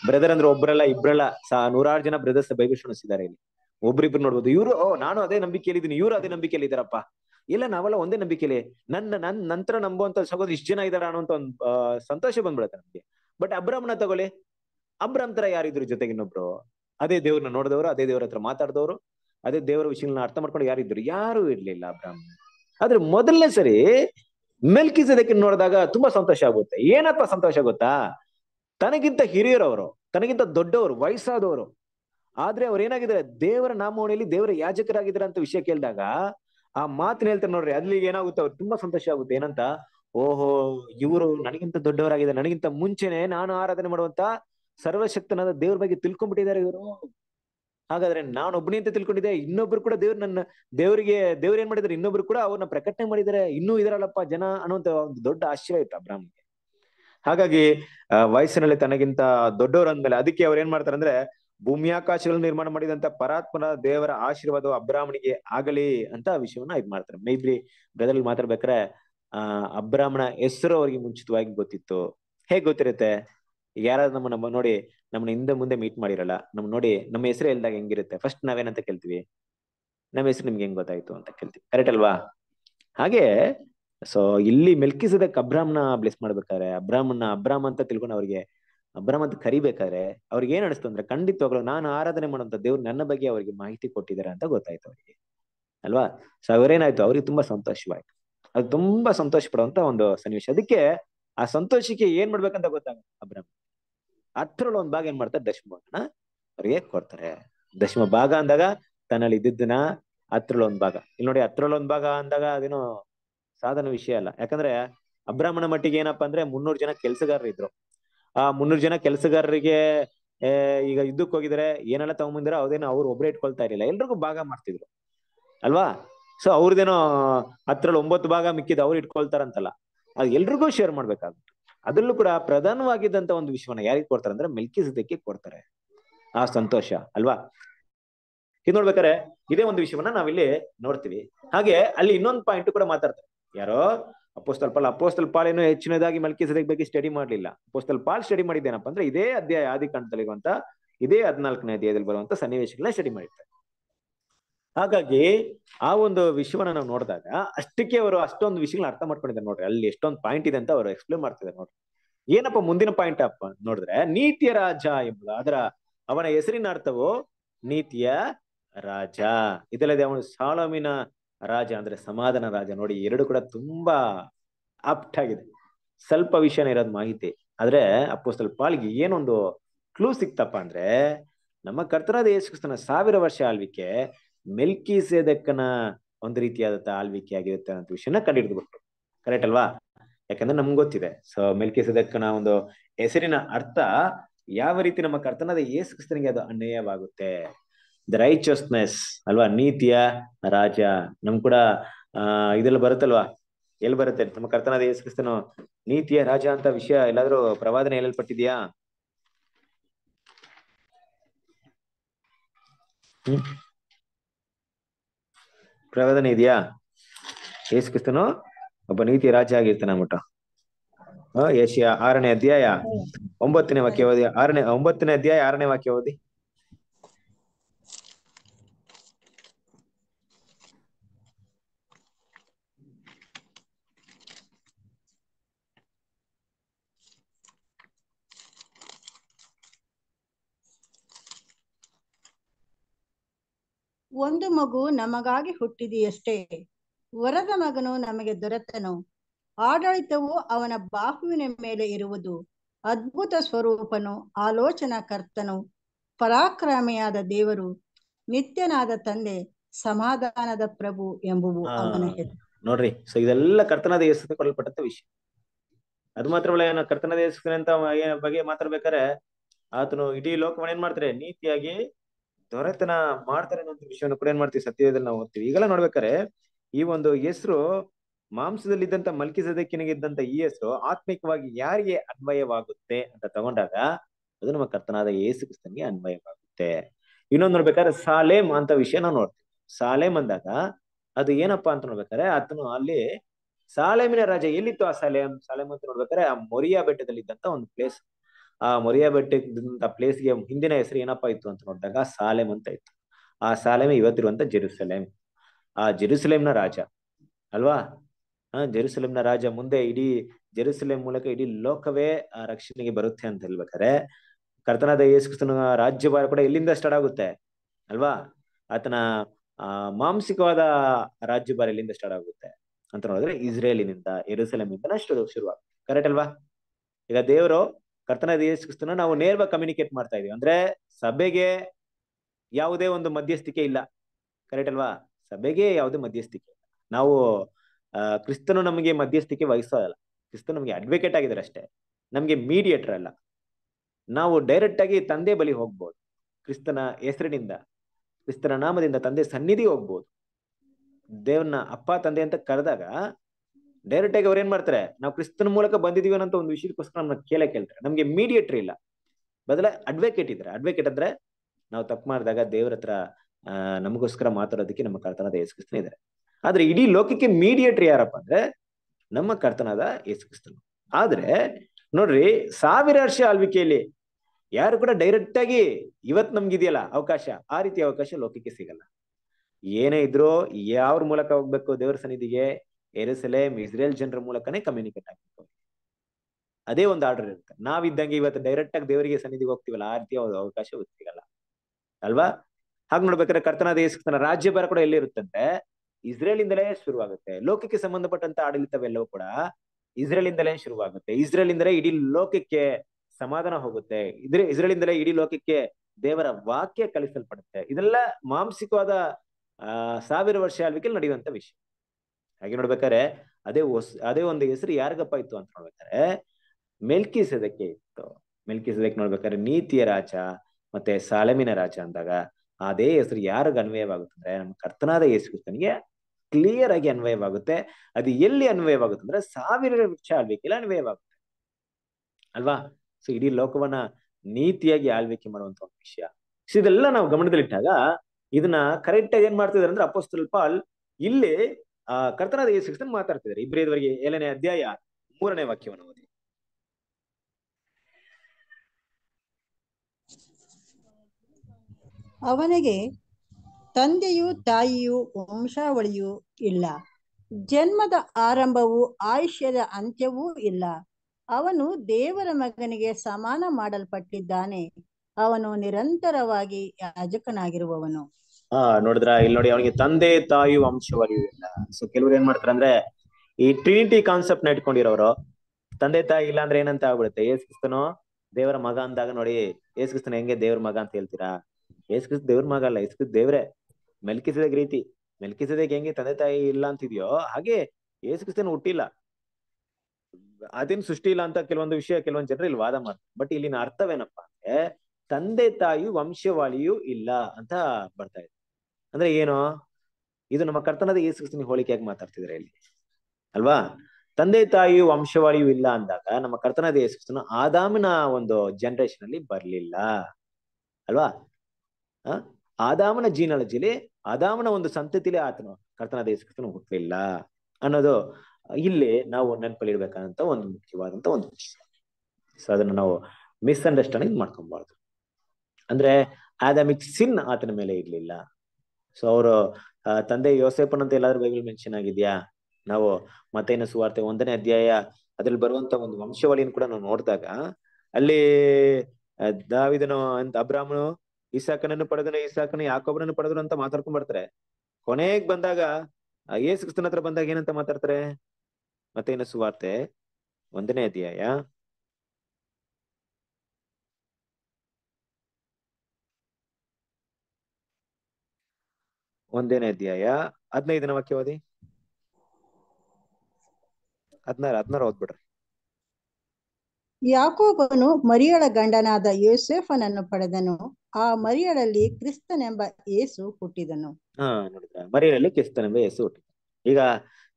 ಬ್ರದರ್ ಅಂದ್ರೆ ಒಬ್ರಲ್ಲ, ಇಬ್ರಲ್ಲ ನೂರಾರು ಜನ ಬ್ರದರ್ಸ್ ಬೈಬಲ್ ಇಲ್ಲಿ. ಒಬ್ರಿಬ್ರು ನೋಡ್ಬೋದು. ಇವ್ರು, ಓ, ನಾನು ಅದೇ ನಂಬಿಕೆಯಲ್ಲಿ ಇದೀನಿ ಇವ್ರು ಅದೇ ನಂಬಿಕೆಯಲ್ಲಿ ಇದಾರಪ್ಪ ಇಲ್ಲ, ನಾವೆಲ್ಲ ಒಂದೇ ನಂಬಿಕೆಯಲ್ಲಿ. ನನ್ನ, ನನ್ ನಂತರ ನಂಬುವಂತ ಸಹೋದರ ಇಷ್ಟು ಜನ ಇದಾರ ಅನ್ನೋಂತ ಒಂದು ಸಂತೋಷ ಬಂದ್ಬಿಡತ್ತೆ ನಮ್ಗೆ. ಬಟ್ ಅಬ್ರಾಹ್ಮಣ ತಗೊಳ್ಳಿ. ಅಬ್ರಾಮ್ ತರ ಯಾರಿದ್ರು ಜೊತೆಗೆ ಇನ್ನೊಬ್ರು? ಅದೇ ದೇವ್ರನ್ನ ನೋಡಿದವರು, ಅದೇ ದೇವ್ರ ಹತ್ರ ಮಾತಾಡಿದವರು, ಅದೇ ದೇವರ ವಿಷಯಗಳನ್ನ ಅರ್ಥ ಮಾಡ್ಕೊಂಡು ಯಾರಿದ್ರು ಯಾರು ಇರ್ಲಿಲ್ಲ ಅಬ್ರಾಹ್ಮಣ ಆದ್ರೆ ಮೊದಲನೇ ಸರಿ ಮೆಲ್ಕಿಸದಕ್ಕೆ ನೋಡಿದಾಗ ತುಂಬಾ ಸಂತೋಷ ಆಗುತ್ತೆ. ಏನಪ್ಪ ಸಂತೋಷ ಗೊತ್ತಾ? ತನಗಿಂತ ಹಿರಿಯರವರು, ತನಗಿಂತ ದೊಡ್ಡವರು, ವಯಸ್ಸಾದವರು. ಆದ್ರೆ ಅವ್ರು ಏನಾಗಿದ್ದಾರೆ? ದೇವರ ನಾಮವಣಿಯಲ್ಲಿ ದೇವರ ಯಾಜಕರಾಗಿದ್ದಾರೆ ಅಂತ ವಿಷಯ ಕೇಳಿದಾಗ ಆ ಮಾತನ್ನ ಹೇಳ್ತಾರೆ ನೋಡ್ರಿ ಅಲ್ಲಿಗೆ ಏನಾಗುತ್ತೆ? ಅವ್ರು ತುಂಬಾ ಸಂತೋಷ ಆಗುತ್ತೆ. ಏನಂತ? ಓಹೋ, ಇವರು ನನಗಿಂತ ದೊಡ್ಡವರಾಗಿದ್ದಾರೆ. ನನಗಿಂತ ಮುಂಚೆನೆ ನಾನು ಆರಾಧನೆ ಮಾಡುವಂತ ಸರ್ವಶಕ್ತನಾದ ದೇವ್ರ ಬಗ್ಗೆ ತಿಳ್ಕೊಂಡ್ಬಿಟ್ಟಿದ್ದಾರೆ ಇವರು. ಹಾಗಾದ್ರೆ ನಾನು ಒಬ್ಬನೇ ಅಂತ ತಿಳ್ಕೊಂಡಿದ್ದೆ, ಇನ್ನೊಬ್ರು ಕೂಡ ದೇವ್ರ ನನ್ನ, ದೇವರಿಗೆ, ದೇವ್ರ ಏನ್ ಮಾಡಿದಾರೆ, ಇನ್ನೊಬ್ರು ಕೂಡ ಅವ್ರನ್ನ ಪ್ರಕಟಣೆ ಮಾಡಿದ್ದಾರೆ, ಇನ್ನೂ ಇದರಲ್ಲಪ್ಪ ಜನ ಅನ್ನುವಂತ ಒಂದು ದೊಡ್ಡ ಆಶ್ಚರ್ಯ ಇತ್ತು ಅಬ್ರಾಹ್ಮಿಗೆ ಹಾಗಾಗಿ ವಯಸ್ಸಿನಲ್ಲಿ ತನಗಿಂತ ದೊಡ್ಡವರು ಅಂದ್ಮೇಲೆ ಅದಕ್ಕೆ ಅವ್ರು ಏನ್ ಮಾಡ್ತಾರೆ ಅಂದ್ರೆ ಭೂಮಿಯಾಕಾಶಗಳನ್ನು ನಿರ್ಮಾಣ ಮಾಡಿದಂತ ಪರಾತ್ಮನ ದೇವರ ಆಶೀರ್ವಾದ ಅಬ್ರಾಹ್ಮಣಿಗೆ ಆಗಲಿ ಅಂತ ವಿಷಯವನ್ನ ಇದ್ ಮಾಡ್ತಾರೆ. ಮೈಬ್ರಿ ಬ್ರದರ್ ಮಾತಾಡ್ಬೇಕಾರೆ ಆ ಅಬ್ರಾಹ್ಮಣ ಹೆಸರು ಅವ್ರಿಗೆ ಮುಂಚಿತವಾಗಿ ಗೊತ್ತಿತ್ತು. ಹೇಗ್ ಗೊತ್ತಿರುತ್ತೆ? ಈಗ ಯಾರಾದ್ರೂ ನಮ್ಮ ನಮ್ಮ ನೋಡಿ ನಮ್ಮನ್ನ ಹಿಂದೆ ಮುಂದೆ ಮೀಟ್ ಮಾಡಿರಲ್ಲ, ನಮ್ ನೋಡಿ ನಮ್ಮ ಹೆಸರು ಹೇಳ್ದಾಗ ಹೆಂಗಿರುತ್ತೆ? ಫಸ್ಟ್ ನಾವೇನಂತ ಕೇಳ್ತೀವಿ? ನಮ್ಮ ಹೆಸರು ನಿಮ್ಗೆ ಹೆಂಗ್ ಗೊತ್ತಾಯ್ತು ಅಂತ ಕೇಳ್ತೀವಿ. ಕರೆಕ್ಟ್ ಅಲ್ವಾ? ಹಾಗೆ ಸೊ ಇಲ್ಲಿ ಮೆಲ್ಕಿಸದಕ್ ಅಬ್ರಾಮ್ನ ಬ್ಲೆಸ್ ಮಾಡ್ಬೇಕಾದ್ರೆ, ಅಬ್ರಾಮ್ನ ಅಬ್ರಾಹ್ಮ ಅಂತ ತಿಳ್ಕೊಂಡು ಅವ್ರಿಗೆ ಅಬ್ರಾಹ್ಮ ಅಂತ ಕರಿಬೇಕಾದ್ರೆ ಅವ್ರಿಗೆ ಏನ್ ಅನಿಸ್ತು ಅಂದ್ರೆ ಖಂಡಿತವಾಗ್ಲು ನಾನು ಆರಾಧನೆ ಮಾಡುವಂತ ದೇವ್ರು ನನ್ನ ಬಗ್ಗೆ ಅವರಿಗೆ ಮಾಹಿತಿ ಕೊಟ್ಟಿದ್ದಾರೆ ಅಂತ ಗೊತ್ತಾಯ್ತು ಅವರಿಗೆ. ಅಲ್ವಾ? ಸೊ ಅವ್ರೇನಾಯ್ತು? ಅವ್ರಿಗೆ ತುಂಬಾ ಸಂತೋಷವಾಯ್ತು. ಅದು ತುಂಬಾ ಸಂತೋಷ ಪಡುವಂತ ಒಂದು ಸನ್ನಿವೇಶ. ಅದಕ್ಕೆ ಆ ಸಂತೋಷಕ್ಕೆ ಏನ್ ಮಾಡ್ಬೇಕಂತ ಗೊತ್ತಾಗ ಅಬ್ರಾಹ್ಮ ಹತ್ತರಲ್ಲಿ ಒಂದ್ ಭಾಗ ಏನ್ ಮಾಡ್ತಾರೆ? ದಶಮ ಭಾಗನ ಅವ್ರಿಗೆ ಕೊಡ್ತಾರೆ. ದಶಮ ಭಾಗ ಅಂದಾಗ ತನ್ನಲ್ಲಿ ಇದ್ದಿದ್ದನ್ನ ಹತ್ತರಲ್ಲಿ ಒಂದ್ ಭಾಗ. ಇಲ್ಲಿ ನೋಡಿ ಹತ್ತರಲ್ಲಿ ಒಂದ್ ಭಾಗ ಅಂದಾಗ ಅದೇನೋ ಸಾಧನ ವಿಷಯ ಅಲ್ಲ. ಯಾಕಂದ್ರೆ ಅಬ್ರಾಹ್ಮಣ ಮಟ್ಟಿಗೆ ಏನಪ್ಪಾ ಅಂದ್ರೆ ಮುನ್ನೂರು ಜನ ಕೆಲ್ಸಗಾರರು ಇದ್ರು. ಆ ಮುನ್ನೂರು ಜನ ಕೆಲ್ಸಗಾರರಿಗೆ ಈಗ ಯುದ್ಧಕ್ಕೆ ಹೋಗಿದ್ರೆ ಏನೆಲ್ಲ ತಗೊಂಬಂದಿರೋ ಅದೇನೋ ಅವ್ರು ಒಬ್ರೇ ಇಟ್ಕೊಳ್ತಾ ಇರಲಿಲ್ಲ. ಎಲ್ರಿಗೂ ಭಾಗ ಮಾಡ್ತಿದ್ರು. ಅಲ್ವಾ? ಸೊ ಅವ್ರದೇನೋ ಹತ್ರಲ್ಲಿ ಒಂಬತ್ತು ಭಾಗ ಮಿಕ್ಕಿದ ಅವ್ರು ಇಟ್ಕೊಳ್ತಾರಂತಲ್ಲ. ಅದು ಎಲ್ರಿಗೂ ಶೇರ್ ಮಾಡ್ಬೇಕಾಗುತ್ತೆ. ಅದ್ರಲ್ಲೂ ಕೂಡ ಪ್ರಧಾನವಾಗಿದ್ದಂತ ಒಂದು ವಿಷಯವನ್ನ ಯಾರಿಗೆ ಕೊಡ್ತಾರೆ ಅಂದ್ರೆ ಮೆಲ್ಕಿಸದಕ್ಕೆ ಕೊಡ್ತಾರೆ. ಆ ಸಂತೋಷ, ಅಲ್ವಾ? ಇದು ನೋಡ್ಬೇಕಾರೆ ಇದೇ ಒಂದು ವಿಷಯವನ್ನ ನಾವಿಲ್ಲಿ ನೋಡ್ತೀವಿ. ಹಾಗೆ ಅಲ್ಲಿ ಇನ್ನೊಂದು ಪಾಯಿಂಟ್ ಕೂಡ ಮಾತಾಡ್ತಾರೆ. ಯಾರೋ? ಅಪೋಸ್ತಲ್ ಪಾಲ್ ಅಪೋಸ್ತಲ್ ಪಾಲ್ ಏನು ಹೆಚ್ಚಿನದಾಗಿ ಮಲ್ಕಿಸದಕ್ ಬಗ್ಗೆ ಸ್ಟಡಿ ಮಾಡ್ಲಿಲ್ಲ. ಅಪೋಸ್ತಲ್ ಪಾಲ್ ಸ್ಟಡಿ ಮಾಡಿದ್ದೇನಪ್ಪ ಅಂದ್ರೆ ಇದೇ ಅಧ್ಯಾಯ ಆದಿಕಾಂಡದಲ್ಲಿರುವಂತ ಇದೇ ಹದಿನಾಲ್ಕನೇ ಅಧ್ಯಾಯದಲ್ಲಿ ಬರುವಂತ ಸನ್ನಿವೇಶಗಳನ್ನ ಸ್ಟಡಿ ಮಾಡಿರ್ತಾರೆ. ಹಾಗಾಗಿ ಆ ಒಂದು ವಿಷಯವನ್ನ ನಾವು ನೋಡಿದಾಗ ಅಷ್ಟಕ್ಕೆ ಅವರು ಅಷ್ಟೊಂದು ವಿಷಯಗಳನ್ನ ಅರ್ಥ ಮಾಡ್ಕೊಂಡಿದ್ದಾರೆ ನೋಡ್ರಿ. ಅಲ್ಲಿ ಎಷ್ಟೊಂದು ಪಾಯಿಂಟ್ ಇದೆ ಅಂತ ಅವರು ಎಕ್ಸ್ಪ್ಲೇನ್ ಮಾಡ್ತಿದ್ದಾರೆ ನೋಡ್ರಿ. ಏನಪ್ಪ ಮುಂದಿನ ಪಾಯಿಂಟ್ ಅಪ್ಪ ನೋಡಿದ್ರೆ, ನೀತಿಯ ರಾಜ ಎಂಬುದು ಅದರ ಅವನ ಹೆಸರಿನ ಅರ್ಥವು ನೀತಿಯ ರಾಜ. ಇದಲ್ಲದೆ ಅವನು ಸಾಲಮಿನ ರಾಜ ಅಂದ್ರೆ ಸಮಾಧಾನ ರಾಜ. ನೋಡಿ ಎರಡು ಕೂಡ ತುಂಬಾ ಅಪ್ಟ್ ಆಗಿದೆ. ಸ್ವಲ್ಪ ವಿಷಯನೇ ಇರೋದು ಮಾಹಿತಿ. ಆದ್ರೆ ಅಪ್ಪೋಸ್ತಲ್ ಪಾಲ್ಗೆ ಏನೊಂದು ಕ್ಲೂ ಸಿಕ್ತಪ್ಪ ಅಂದ್ರೆ, ನಮ್ಮ ಕರ್ತನಾದ ಯೇಸು ಕ್ರಿಸ್ತನ ಸಾವಿರ ವರ್ಷ ಆಳ್ವಿಕೆ ಮೆಲ್ಕಿ ಸೇದಕ್ಕನ ಒಂದು ರೀತಿಯಾದಂತ ಆಳ್ವಿಕೆ ಆಗಿರುತ್ತೆ ಅಂತ ವಿಷಯನ ಕಂಡಿಡಿದು ಬಿಟ್ರು ಕರೆಕ್ಟ್ ಅಲ್ವಾ? ಯಾಕಂದ್ರೆ ನಮ್ಗೆ ಗೊತ್ತಿದೆ. ಸೊ ಮೆಲ್ಕಿ ಸೇದಕ್ಕನ ಒಂದು ಹೆಸರಿನ ಅರ್ಥ ಯಾವ ರೀತಿ ನಮ್ಮ ಕರ್ತನಾದ ಏಸು ಕ್ರಿಸ್ತನಿಗೆ ಅದು ಅನ್ಯಾಯವಾಗುತ್ತೆ. ದ ರೈಚಸ್ನೆಸ್ ಅಲ್ವಾ? ನೀತಿಯ ರಾಜ ನಮ್ ಕೂಡ, ಆ ಇದೆಲ್ಲ ಬರುತ್ತಲ್ವಾ? ಎಲ್ಲಿ ಬರುತ್ತೆ? ನಮ್ಮ ಕರ್ತನಾದ ಯೇಸು ಕ್ರಿಸ್ತನು ನೀತಿಯ ರಾಜ ಅಂತ ವಿಷಯ ಎಲ್ಲಾದ್ರೂ ಪ್ರವಾದನೆ ಹೇಳಲ್ಪಟ್ಟಿದ್ಯಾ? ಹ್ಮ್. ಪ್ರವಾದನೆ ಇದೆಯಾ? ಯೇಸು ಕ್ರಿಸ್ತನು ಒಬ್ಬ ನೀತಿ ರಾಜ ಆಗಿರ್ತಾನೆ ಅಂದ್ಬಿಟ್ಟು. ಆ, ಏಷ್ಯಾ ಆರನೇ ಅಧ್ಯಾಯ ಒಂಬತ್ತನೇ ವಾಕ್ಯ ಓದಿ ಆರನೇ ಒಂಬತ್ತನೇ ಅಧ್ಯಾಯ ಆರನೇ ವಾಕ್ಯ ಓದಿ ಒಂದು ಮಗು ನಮಗಾಗಿ ಹುಟ್ಟಿದೆಯಷ್ಟೇ. ವರದ ಮಗನು ನಮಗೆ ದೊರೆತನು. ಆಡಳಿತವು ಅವನ ಬಾಹುವಿನ ಮೇಲೆ ಇರುವುದು. ಅದ್ಭುತ ಸ್ವರೂಪನು ಆಲೋಚನಾ ಕರ್ತನು ಪರಾಕ್ರಮಿಯಾದ ದೇವರು ನಿತ್ಯನಾದ ತಂದೆ ಸಮಾಧಾನದ ಪ್ರಭು ಎಂಬುವು ಅವನ ಹೆಸರು. ನೋಡ್ರಿ ಸೊ ಇದೆಲ್ಲ ಕರ್ತನದ ಹೆಸರು ಕೊಡಲ್ಪಟ್ಟಂತ ವಿಷಯ. ಅದು ಮಾತ್ರವಲ್ಲ ಏನೋ ಕರ್ತನಾದ ಯೇಸುವಿನ ಅಂತ ಬಗ್ಗೆ ಮಾತಾಡ್ಬೇಕಾರೆ ಆತನು ಇಡೀ ಲೋಕವನ್ನ ಏನ್ ಮಾಡ್ತಾರೆ? ನೀತಿಯಾಗಿ ದೊರೆತನ ಮಾಡ್ತಾರೆ ಅನ್ನೋ ವಿಷಯವನ್ನು ಕೂಡ ಏನ್ ಮಾಡ್ತೀವಿ ಸತ್ಯದಲ್ಲಿ ನಾವು ಓದ್ತೀವಿ. ಈಗೆಲ್ಲ ನೋಡ್ಬೇಕಾರೆ, ಈ ಒಂದು ಹೆಸರು ಮಾಂಸದಲ್ಲಿದ್ದಂತ ಮಲ್ಕಿಸದಕ್ಕಿನಿಗಿದ್ದಂತ ಈ ಹೆಸರು ಆತ್ಮಿಕವಾಗಿ ಯಾರಿಗೆ ಅನ್ವಯವಾಗುತ್ತೆ ಅಂತ ತಗೊಂಡಾಗ ಅದು ನಮ್ಮ ಕರ್ತನಾದ ಯೇಸು ಕ್ರಿಸ್ತನಿಗೆ ಅನ್ವಯವಾಗುತ್ತೆ. ಇನ್ನೊಂದು ನೋಡ್ಬೇಕಾದ್ರೆ ಸಾಲೇಮ್ ಅಂತ ವಿಷಯ ನಾವು ನೋಡ್ತೀವಿ. ಸಾಲೇಮ್ ಅಂದಾಗ ಅದು ಏನಪ್ಪಾ ಅಂತ ನೋಡ್ಬೇಕಾರೆ ಅದನ್ನು ಅಲ್ಲಿ ಸಾಲೇಮಿನ ರಾಜ ಎಲ್ಲಿತ್ತು ಆ ಸಾಲೇಮ್? ಸಾಲೇಮ್ ಅಂತ ನೋಡ್ಬೇಕಾದ್ರೆ ಆ ಮೊರಿಯಾ ಬೆಟ್ಟದಲ್ಲಿ ಇದ್ದಂತ ಒಂದು ಪ್ಲೇಸ್ ಆ ಮೊರಿಯಾ ಪ್ಲೇಸ್ ಪ್ಲೇಸ್ಗೆ ಹಿಂದಿನ ಹೆಸರು ಏನಪ್ಪಾ ಇತ್ತು ಅಂತ ನೋಡಿದಾಗ ಸಾಲೆಮ್ ಅಂತ ಇತ್ತು. ಆ ಸಾಲೆಮ್ ಇವತ್ತಿರುವಂತ ಜೆರುಸಲೇಮ್. ಆ ಜೆರುಸಲೇಮ್ನ ರಾಜ ಅಲ್ವಾ? ಜೆರುಸಲೇಮ್ನ ರಾಜ ಮುಂದೆ ಇಡೀ ಜೆರುಸಲೇಮ್ ಮೂಲಕ ಇಡೀ ಲೋಕವೇ ಆ ರಕ್ಷಣೆಗೆ ಬರುತ್ತೆ ಅಂತ ಹೇಳ್ಬೇಕಾದ್ರೆ ಕರ್ತನಾದ ಯೇಸುಕ್ರಿಸ್ತನ ರಾಜ್ಯಭಾರ ಕೂಡ ಎಲ್ಲಿಂದ ಸ್ಟಾರ್ಟ್ ಆಗುತ್ತೆ ಅಲ್ವಾ? ಆತನ, ಆ, ಮಾಂಸಿಕವಾದ ರಾಜ್ಯಭಾರ ಎಲ್ಲಿಂದ ಸ್ಟಾರ್ಟ್ ಆಗುತ್ತೆ ಅಂತ ನೋಡಿದ್ರೆ ಇಸ್ರೇಲಿನಿಂದ ಎರುಸಲೇಮಿಂದ ಶುರು ಶುರುವಾಗ ಕರೆಕ್ಟ್ ಅಲ್ವಾ? ಈಗ ದೇವರು ಕರ್ತನಾದ ಯೇಸು ಕ್ರಿಸ್ತನ ನಾವು ನೇರವಾಗಿ ಕಮ್ಯುನಿಕೇಟ್ ಮಾಡ್ತಾ ಇದೀವಿ. ಅಂದ್ರೆ ಸಭೆಗೆ ಯಾವುದೇ ಒಂದು ಮಧ್ಯಸ್ಥಿಕೆ ಇಲ್ಲ. ಕರೆಕ್ಟ್ ಅಲ್ವಾ? ಸಭೆಗೆ ಯಾವುದೇ ಮಧ್ಯಸ್ಥಿಕೆ ಇಲ್ಲ. ನಾವು ಕ್ರಿಸ್ತನು ನಮಗೆ ಮಧ್ಯಸ್ಥಿಕೆ ವಹಿಸೋದಲ್ಲ ಕ್ರಿಸ್ತನು ನಮಗೆ ಅಡ್ವೊಕೇಟ್ ಆಗಿದ್ದಾರೆ ಅಷ್ಟೇ. ನಮ್ಗೆ ಮೀಡಿಯೇಟರ್ ಅಲ್ಲ. ನಾವು ಡೈರೆಕ್ಟ್ ಆಗಿ ತಂದೆ ಬಳಿ ಹೋಗ್ಬೋದು. ಕ್ರಿಸ್ತನ ಹೆಸರಿನಿಂದ, ಕ್ರಿಸ್ತನ ನಾಮದಿಂದ ತಂದೆ ಸನ್ನಿಧಿ ಹೋಗ್ಬೋದು. ದೇವ್ರನ್ನ ಅಪ್ಪ, ತಂದೆ ಅಂತ ಕರೆದಾಗ ಡೈರೆಕ್ಟ್ ಆಗಿ ಅವ್ರು ಏನ್ ಮಾಡ್ತಾರೆ? ನಾವು ಕ್ರಿಸ್ತನ ಮೂಲಕ ಬಂದಿದೀವಿ ಅನ್ನೋ ಒಂದು ವಿಷಯಕ್ಕೋಸ್ಕರ ನಮ್ಮ ಕೇಳಕ್ ಕೇಳ್ತಾರೆ. ನಮ್ಗೆ ಮೀಡಿಯೇಟರ್ ಇಲ್ಲ. ಬದಲ ಅಡ್ವೊಕೇಟ್ ಇದ್ರೆ ಅಡ್ವೊಕೇಟ್ ಅಂದ್ರೆ ನಾವು ತಪ್ಪು ಮಾಡಿದಾಗ ದೇವ್ರ ಹತ್ರ ನಮಗೋಸ್ಕರ ಮಾತಾಡೋದಕ್ಕೆ ನಮ್ಮ ಕರ್ತನಾದ ಯೇಸು ಕ್ರಿಸ್ತನ ಇದ್ದಾರೆ. ಆದ್ರೆ ಇಡೀ ಲೋಕಕ್ಕೆ ಮೀಡಿಯೇಟರ್ ಯಾರಪ್ಪ ಅಂದ್ರೆ ನಮ್ಮ ಕರ್ತನಾದ ಯೇಸುಕ್ರಿಸ್ತನು. ಆದ್ರೆ ನೋಡ್ರಿ, ಸಾವಿರ ವರ್ಷ ಆಳ್ವಿಕೆಯಲ್ಲಿ ಯಾರು ಕೂಡ ಡೈರೆಕ್ಟ್ ಆಗಿ ಇವತ್ ನಮ್ಗಿದೆಯಲ್ಲ ಅವಕಾಶ. ಆ ರೀತಿ ಅವಕಾಶ ಲೋಕಕ್ಕೆ ಸಿಗಲ್ಲ. ಏನೇ ಇದ್ರೂ ಯಾವ್ರ ಮೂಲಕ ಹೋಗ್ಬೇಕು ದೇವರ ಸನ್ನಿಧಿಗೆ? ಎರುಸಲೇಮ್ ಇಸ್ರೇಲ್ ಜನರ ಮೂಲಕನೇ ಕಮ್ಯುನಿಕೇಟ್ ಆಗ್ಬೇಕು ಅದೇ ಒಂದು ಆರ್ಡರ್ ಇರುತ್ತೆ. ನಾವಿದ್ದಂಗೆ ಇವತ್ತು ಡೈರೆಕ್ಟ್ ಆಗಿ ದೇವರಿಗೆ ಸನ್ನಿಧಿಗೆ ಹೋಗ್ತೀವಲ್ಲ, ಆ ರೀತಿಯ ಅವಕಾಶ ಸಿಗಲ್ಲ ಅಲ್ವಾ? ಹಾಗೆ ನೋಡ್ಬೇಕಾದ್ರೆ ಕರ್ತನಾದ ಯೇಸುಕ್ರಿಸ್ತನ ರಾಜ್ಯಭಾರ ಕೂಡ ಎಲ್ಲಿರುತ್ತಂತೆ ಇಸ್ರೇಲಿಂದಲೇ ಶುರುವಾಗುತ್ತೆ. ಲೋಕಕ್ಕೆ ಸಂಬಂಧಪಟ್ಟಂತ ಆಡಳಿತವೆಲ್ಲವೂ ಕೂಡ ಇಸ್ರೇಲ್ ಇಂದಲೇ ಶುರುವಾಗುತ್ತೆ. ಇಸ್ರೇಲ್ ಇಂದಲೇ ಇಡೀ ಲೋಕಕ್ಕೆ ಸಮಾಧಾನ ಹೋಗುತ್ತೆ. ಇದ್ರೆ ಇಸ್ರೇಲಿಂದಲೇ ಇಡೀ ಲೋಕಕ್ಕೆ ದೇವರ ವಾಕ್ಯ ಕಲಿಸಲ್ಪಡುತ್ತೆ. ಇದೆಲ್ಲ ಮಾಂಸಿಕವಾದ ಸಾವಿರ ವರ್ಷ ಆಳ್ವಿಕೆಯಲ್ಲಿ ನಡೆಯುವಂತ ವಿಷಯ. ಹಾಗೆ ನೋಡ್ಬೇಕಾದ್ರೆ ಅದೇ ಹೊಸ, ಅದೇ ಒಂದು ಹೆಸರು ಯಾರಿಗಪ್ಪ ಇತ್ತು ಅಂತ ನೋಡ್ಬೇಕಾರೆ ಮೆಲ್ಕಿ ಸದಕ್ಕೆ ಇತ್ತು. ಮೆಲ್ಕಿ ಸದಕ್ಕೆ ನೋಡ್ಬೇಕಾದ್ರೆ ನೀತಿಯ ರಾಜ ಮತ್ತೆ ಸಾಲಮಿನ ರಾಜ ಅಂದಾಗ ಅದೇ ಹೆಸರು ಯಾರಿಗ ಅನ್ವಯವಾಗುತ್ತೆ ಅಂದ್ರೆ ನಮ್ಮ ಕರ್ತನಾದ ಯೇಸುಕ್ರಿಸ್ತನಿಗೆ ಕ್ಲಿಯರ್ ಆಗಿ ಅನ್ವಯವಾಗುತ್ತೆ. ಅದು ಎಲ್ಲಿ ಅನ್ವಯವಾಗುತ್ತೆ ಅಂದ್ರೆ ಸಾವಿರ ವೃಕ್ಷ ಆಳ್ವಿಕೆಯಲ್ಲಿ ಅನ್ವಯವಾಗುತ್ತೆ. ಅಲ್ವಾ? ಸೊ ಇಡೀ ಲೋಕವನ್ನ ನೀತಿಯಾಗಿ ಆಳ್ವಿಕೆ ಮಾಡುವಂತ ಒಂದು ವಿಷಯ. ಸೊ ಇದೆಲ್ಲ ನಾವು ಗಮನದಲ್ಲಿಟ್ಟಾಗ ಇದನ್ನ ಕರೆಕ್ಟ್ ಆಗಿ ಏನ್ ಮಾಡ್ತಿದಾರೆ ಅಂದ್ರೆ ಅಪೋಸ್ತಲ್ ಪಾಲ್ ಇಲ್ಲಿ ಆ, ಕರ್ತನಾದ ಯೇಸು ಕ್ರಿಸ್ತನ್ ಮಾತಾಡ್ತಿದ್ದಾರೆ. ಇಬ್ರಿಯವರಿಗೆ ಏಳನೇ ಅಧ್ಯಾಯ ಮೂರನೇ ವಾಕ್ಯವನ್ನು ಓದಿ. ಅವನಿಗೆ ತಂದೆಯು ತಾಯಿಯು ವಂಶಾವಳಿಯೂ ಇಲ್ಲ. ಜನ್ಮದ ಆರಂಭವೂ ಆಯುಷ್ಯದ ಅಂತ್ಯವೂ ಇಲ್ಲ. ಅವನು ದೇವರ ಮಗನಿಗೆ ಸಮಾನ ಮಾಡಲ್ಪಟ್ಟಿದ್ದಾನೆ. ಅವನು ನಿರಂತರವಾಗಿ ಯಾಜಕನಾಗಿರುವವನು. ಹಾ ನೋಡಿದ್ರ ಇಲ್ಲಿ ನೋಡಿ ಅವನಿಗೆ ತಂದೆ ತಾಯಿ ಇಲ್ಲ ಸೊ ಕೆಲವ್ರು ಏನ್ ಮಾಡ್ತಾರೆ ಅಂದ್ರೆ, ಈ ಟ್ರಿನಿಟಿ ಕಾನ್ಸೆಪ್ಟ್ನ ಇಟ್ಕೊಂಡಿರೋರು, ತಂದೆ ತಾಯಿ ಇಲ್ಲ ಅಂದ್ರೆ ಏನಂತ ಆಗ್ಬಿಡುತ್ತೆ? ಏಸು ಕ್ರಿಸ್ತನು ದೇವರ ಮಗ ಅಂದಾಗ ನೋಡಿ ಏಸು ಕ್ರಿಸ್ತನ ಹೆಂಗೆ ದೇವ್ರ ಮಗ ಅಂತ ಹೇಳ್ತೀರಾ? ಏಸ್ ಕ್ರಿಸ್ತ ದೇವ್ರ ಮಗ ಅಲ್ಲ ಏಸು ಕ್ರಿಸ್ತ ದೇವ್ರೆ. ಮೆಲ್ಕಿಸದ ರೀತಿ ಮೆಲ್ಕಿಸದಕ್ಕೆ ಹೆಂಗೆ ತಂದೆ ತಾಯಿ ಇಲ್ಲ ಅಂತಿದ್ಯೋ, ಹಾಗೆ ಏಸ್ ಹುಟ್ಟಿಲ್ಲ. ಅದೇನ್ ಸೃಷ್ಟಿ ಇಲ್ಲ ಅಂತ ಕೆಲವೊಂದು ವಿಷಯ ಕೆಲವೊಂದು ಜನರು ಇಲ್ಲಿ ವಾದ ಮಾಡ್ತಾರೆ. ಬಟ್ ಇಲ್ಲಿನ ಅರ್ಥವೇನಪ್ಪಾ ಅಂದ್ರೆ, ತಂದೆ ತಾಯಿ ವಂಶವಾಳಿಯೂ ಇಲ್ಲ ಅಂತ ಬರ್ತಾ ಇದೆ. ಅಂದ್ರೆ ಏನು? ಇದು ನಮ್ಮ ಕರ್ತನದ ಯೇಸುಕ್ರಿಸ್ತನ ಹೋಲಿಕೆಯಾಗಿ ಮಾತಾಡ್ತಿದ್ರೆ ಇಲ್ಲಿ? ಅಲ್ವಾ? ತಂದೆ ತಾಯಿಯು ವಂಶವಾಳಿಯೂ ಇಲ್ಲ ಅಂದಾಗ ನಮ್ಮ ಕರ್ತನದ ಯೇಸುಕ್ರಿಸ್ತನು ಆದಾಮಿನ ಒಂದು ಜನರೇಷನ್ ಅಲ್ಲಿ ಬರ್ಲಿಲ್ಲ. ಅಲ್ವಾ? ಆದಾಮನ ಜೀನಾಲಜಿಲಿ ಆದಾಮನ ಒಂದು ಸಂತತಿಲಿ ಆತನು ಕರ್ತನದ ಯೇಸುಕ್ರಿಸ್ತನು ಹುಟ್ಟಲಿಲ್ಲ ಅನ್ನೋದು ಇಲ್ಲಿ ನಾವು ನೆನಪಲ್ಲಿಡ್ಬೇಕಂತ ಒಂದು ಮುಖ್ಯವಾದಂತ ಒಂದು ವಿಷಯ. ಸೊ ಅದನ್ನ ನಾವು ಮಿಸ್ಅಂಡರ್ಸ್ಟ್ಯಾಂಡಿಂಗ್ ಮಾಡ್ಕೊಬಾರ್ದು ಅಂದ್ರೆ ಆದಾಮಿಕ್ ಸಿನ್ ಆತನ ಮೇಲೆ ಇರ್ಲಿಲ್ಲ. ಸೊ ಅವರು ತಂದೆ ಯೋಸೇಪನ್ ಅಂತ ಎಲ್ಲಾದ್ರೂ ಬೈಬಲ್ ಮೆನ್ಷನ್ ಆಗಿದ್ಯಾ? ನಾವು ಮತ್ತೇನ ಸುವಾರ್ತೆ ಒಂದನೇ ಅಧ್ಯಾಯ ಅದ್ರಲ್ಲಿ ಬರುವಂತ ಒಂದು ವಂಶವಳಿಯನ್ನು ಕೂಡ ನಾವು ನೋಡಿದಾಗ, ಅಲ್ಲಿ ದಾವಿದನು ಅಂತ ಅಬ್ರಾಹ್ಮನು ಇಸಾಕನನ್ನು ಪಡೆದನು, ಇಸಾಕನ ಯಾಕೊಬ್ಬನನ್ನು ಪಡೆದ್ರು ಅಂತ ಮಾತಾಡ್ಕೊಂಡ್ ಬರ್ತಾರೆ. ಕೊನೆಗ್ ಬಂದಾಗ ಯೇಸು ಕ್ರಿಸ್ತನ ಹತ್ರ ಬಂದಾಗ ಏನಂತ ಮಾತಾಡ್ತಾರೆ? ಮತ್ತೇನ ಸುವಾರ್ತೆ? ಒಂದನೇ ಅಧ್ಯಾಯ. ಒಂದನೇ ಅಧ್ಯಾಯ. ಹದಿನೈದನೇ ವಾಕ್ಯ ಓದಿ. ಹದಿನಾರು ಹದಿನಾರು ಓದ್ಬಿಡ್ರಿ. ಯಾಕೋಬನು ಮರಿಯಳ ಗಂಡನಾದ ಯೋಸೆಫನನ್ನು ಪಡೆದನು. ಆ ಮರಿಯಳಲ್ಲಿ ಕ್ರಿಸ್ತನೆಂಬ ಯೇಸು ಹುಟ್ಟಿದನು. ಹಾ ನೋಡಿದ್ರ. ಮರಿಯಳಲ್ಲಿ ಕ್ರಿಸ್ತನೆಂಬ ಯೇಸು ಹುಟ್ಟಿದ. ಈಗ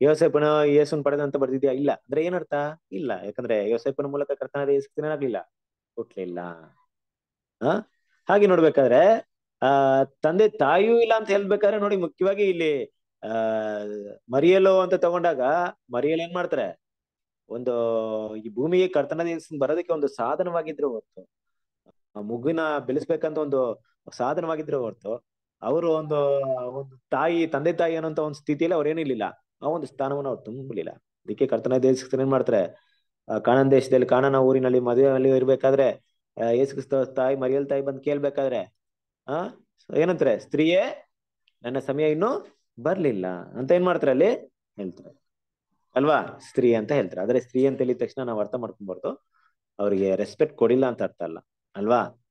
ಯೋಸೇಪನ ಯೇಸುನ್ ಪಡೆದಂತ ಬರ್ದಿದ್ಯಾ? ಇಲ್ಲ. ಅಂದ್ರೆ ಏನರ್ಥ? ಇಲ್ಲ. ಯಾಕಂದ್ರೆ ಯೋಸೇಪನ ಮೂಲಕ ಕರ್ತನಾದ ಯೇಸು ಕ್ರಿಸ್ತನಾಗ್ಲಿಲ್ಲ. ಹುಟ್ಲಿಲ್ಲ. ಹ? ಹಾಗೆ ನೋಡ್ಬೇಕಾದ್ರೆ ಆ, ತಂದೆ ತಾಯಿಯೂ ಇಲ್ಲ ಅಂತ ಹೇಳ್ಬೇಕಾದ್ರೆ ನೋಡಿ ಮುಖ್ಯವಾಗಿ ಇಲ್ಲಿ, ಆ ಮರಿಯಲು ಅಂತ ತಗೊಂಡಾಗ ಮರಿಯಲ್ ಏನ್ ಮಾಡ್ತಾರೆ? ಒಂದು ಈ ಭೂಮಿಗೆ ಕರ್ತನ ಬರೋದಕ್ಕೆ ಒಂದು ಸಾಧನವಾಗಿದ್ರು ಹೊರತು, ಆ ಮಗುನ ಬೆಳೆಸ್ಬೇಕಂತ ಒಂದು ಸಾಧನವಾಗಿದ್ರು ಹೊರತು, ಅವರು ಒಂದು ಒಂದು ತಾಯಿ, ತಂದೆ ತಾಯಿ ಅನ್ನೋಂತ ಒಂದು ಸ್ಥಿತಿಯಲ್ಲಿ ಅವ್ರು ಇರ್ಲಿಲ್ಲ. ಆ ಒಂದು ಸ್ಥಾನವನ್ನು ಅವ್ರು ತುಂಬಲಿಲ್ಲ ಅದಕ್ಕೆ ಕರ್ತನ ದೇಶಕ್ಕೆ ಏನ್ ಮಾಡ್ತಾರೆ? ಕಾಣನ್ ದೇಶದಲ್ಲಿ ಕಾಣನ ಊರಿನಲ್ಲಿ ಮದುವೆಯಲ್ಲಿ ಇರ್ಬೇಕಾದ್ರೆ ಯೇಸು ಕ್ರಿಸ್ತ ತಾಯಿ, ಮರಿಯಲ್ ತಾಯಿ ಬಂದು ಕೇಳ್ಬೇಕಾದ್ರೆ ಆ? ಏನಂತಾರೆ? ಸ್ತ್ರೀಯೇ, ನನ್ನ ಸಮಯ ಇನ್ನೂ ಬರ್ಲಿಲ್ಲ. ಅಂತ ಏನ್ ಮಾಡ್ತಾರೆ ಅಲ್ಲಿ? ಹೇಳ್ತಾರೆ. ಅಲ್ವಾ? ಸ್ತ್ರೀ ಅಂತ ಹೇಳ್ತಾರೆ. ಆದ್ರೆ ಸ್ತ್ರೀ ಅಂತ ಹೇಳಿದ ತಕ್ಷಣ ನಾವು ಅರ್ಥ ಮಾಡ್ಕೊಂಬಾರ್ದು ಅವ್ರಿಗೆ ರೆಸ್ಪೆಕ್ಟ್ ಕೊಡಿಲ್ಲ ಅಂತ ಅರ್ಥ ಅಲ್ಲ. ಅಲ್ವಾ?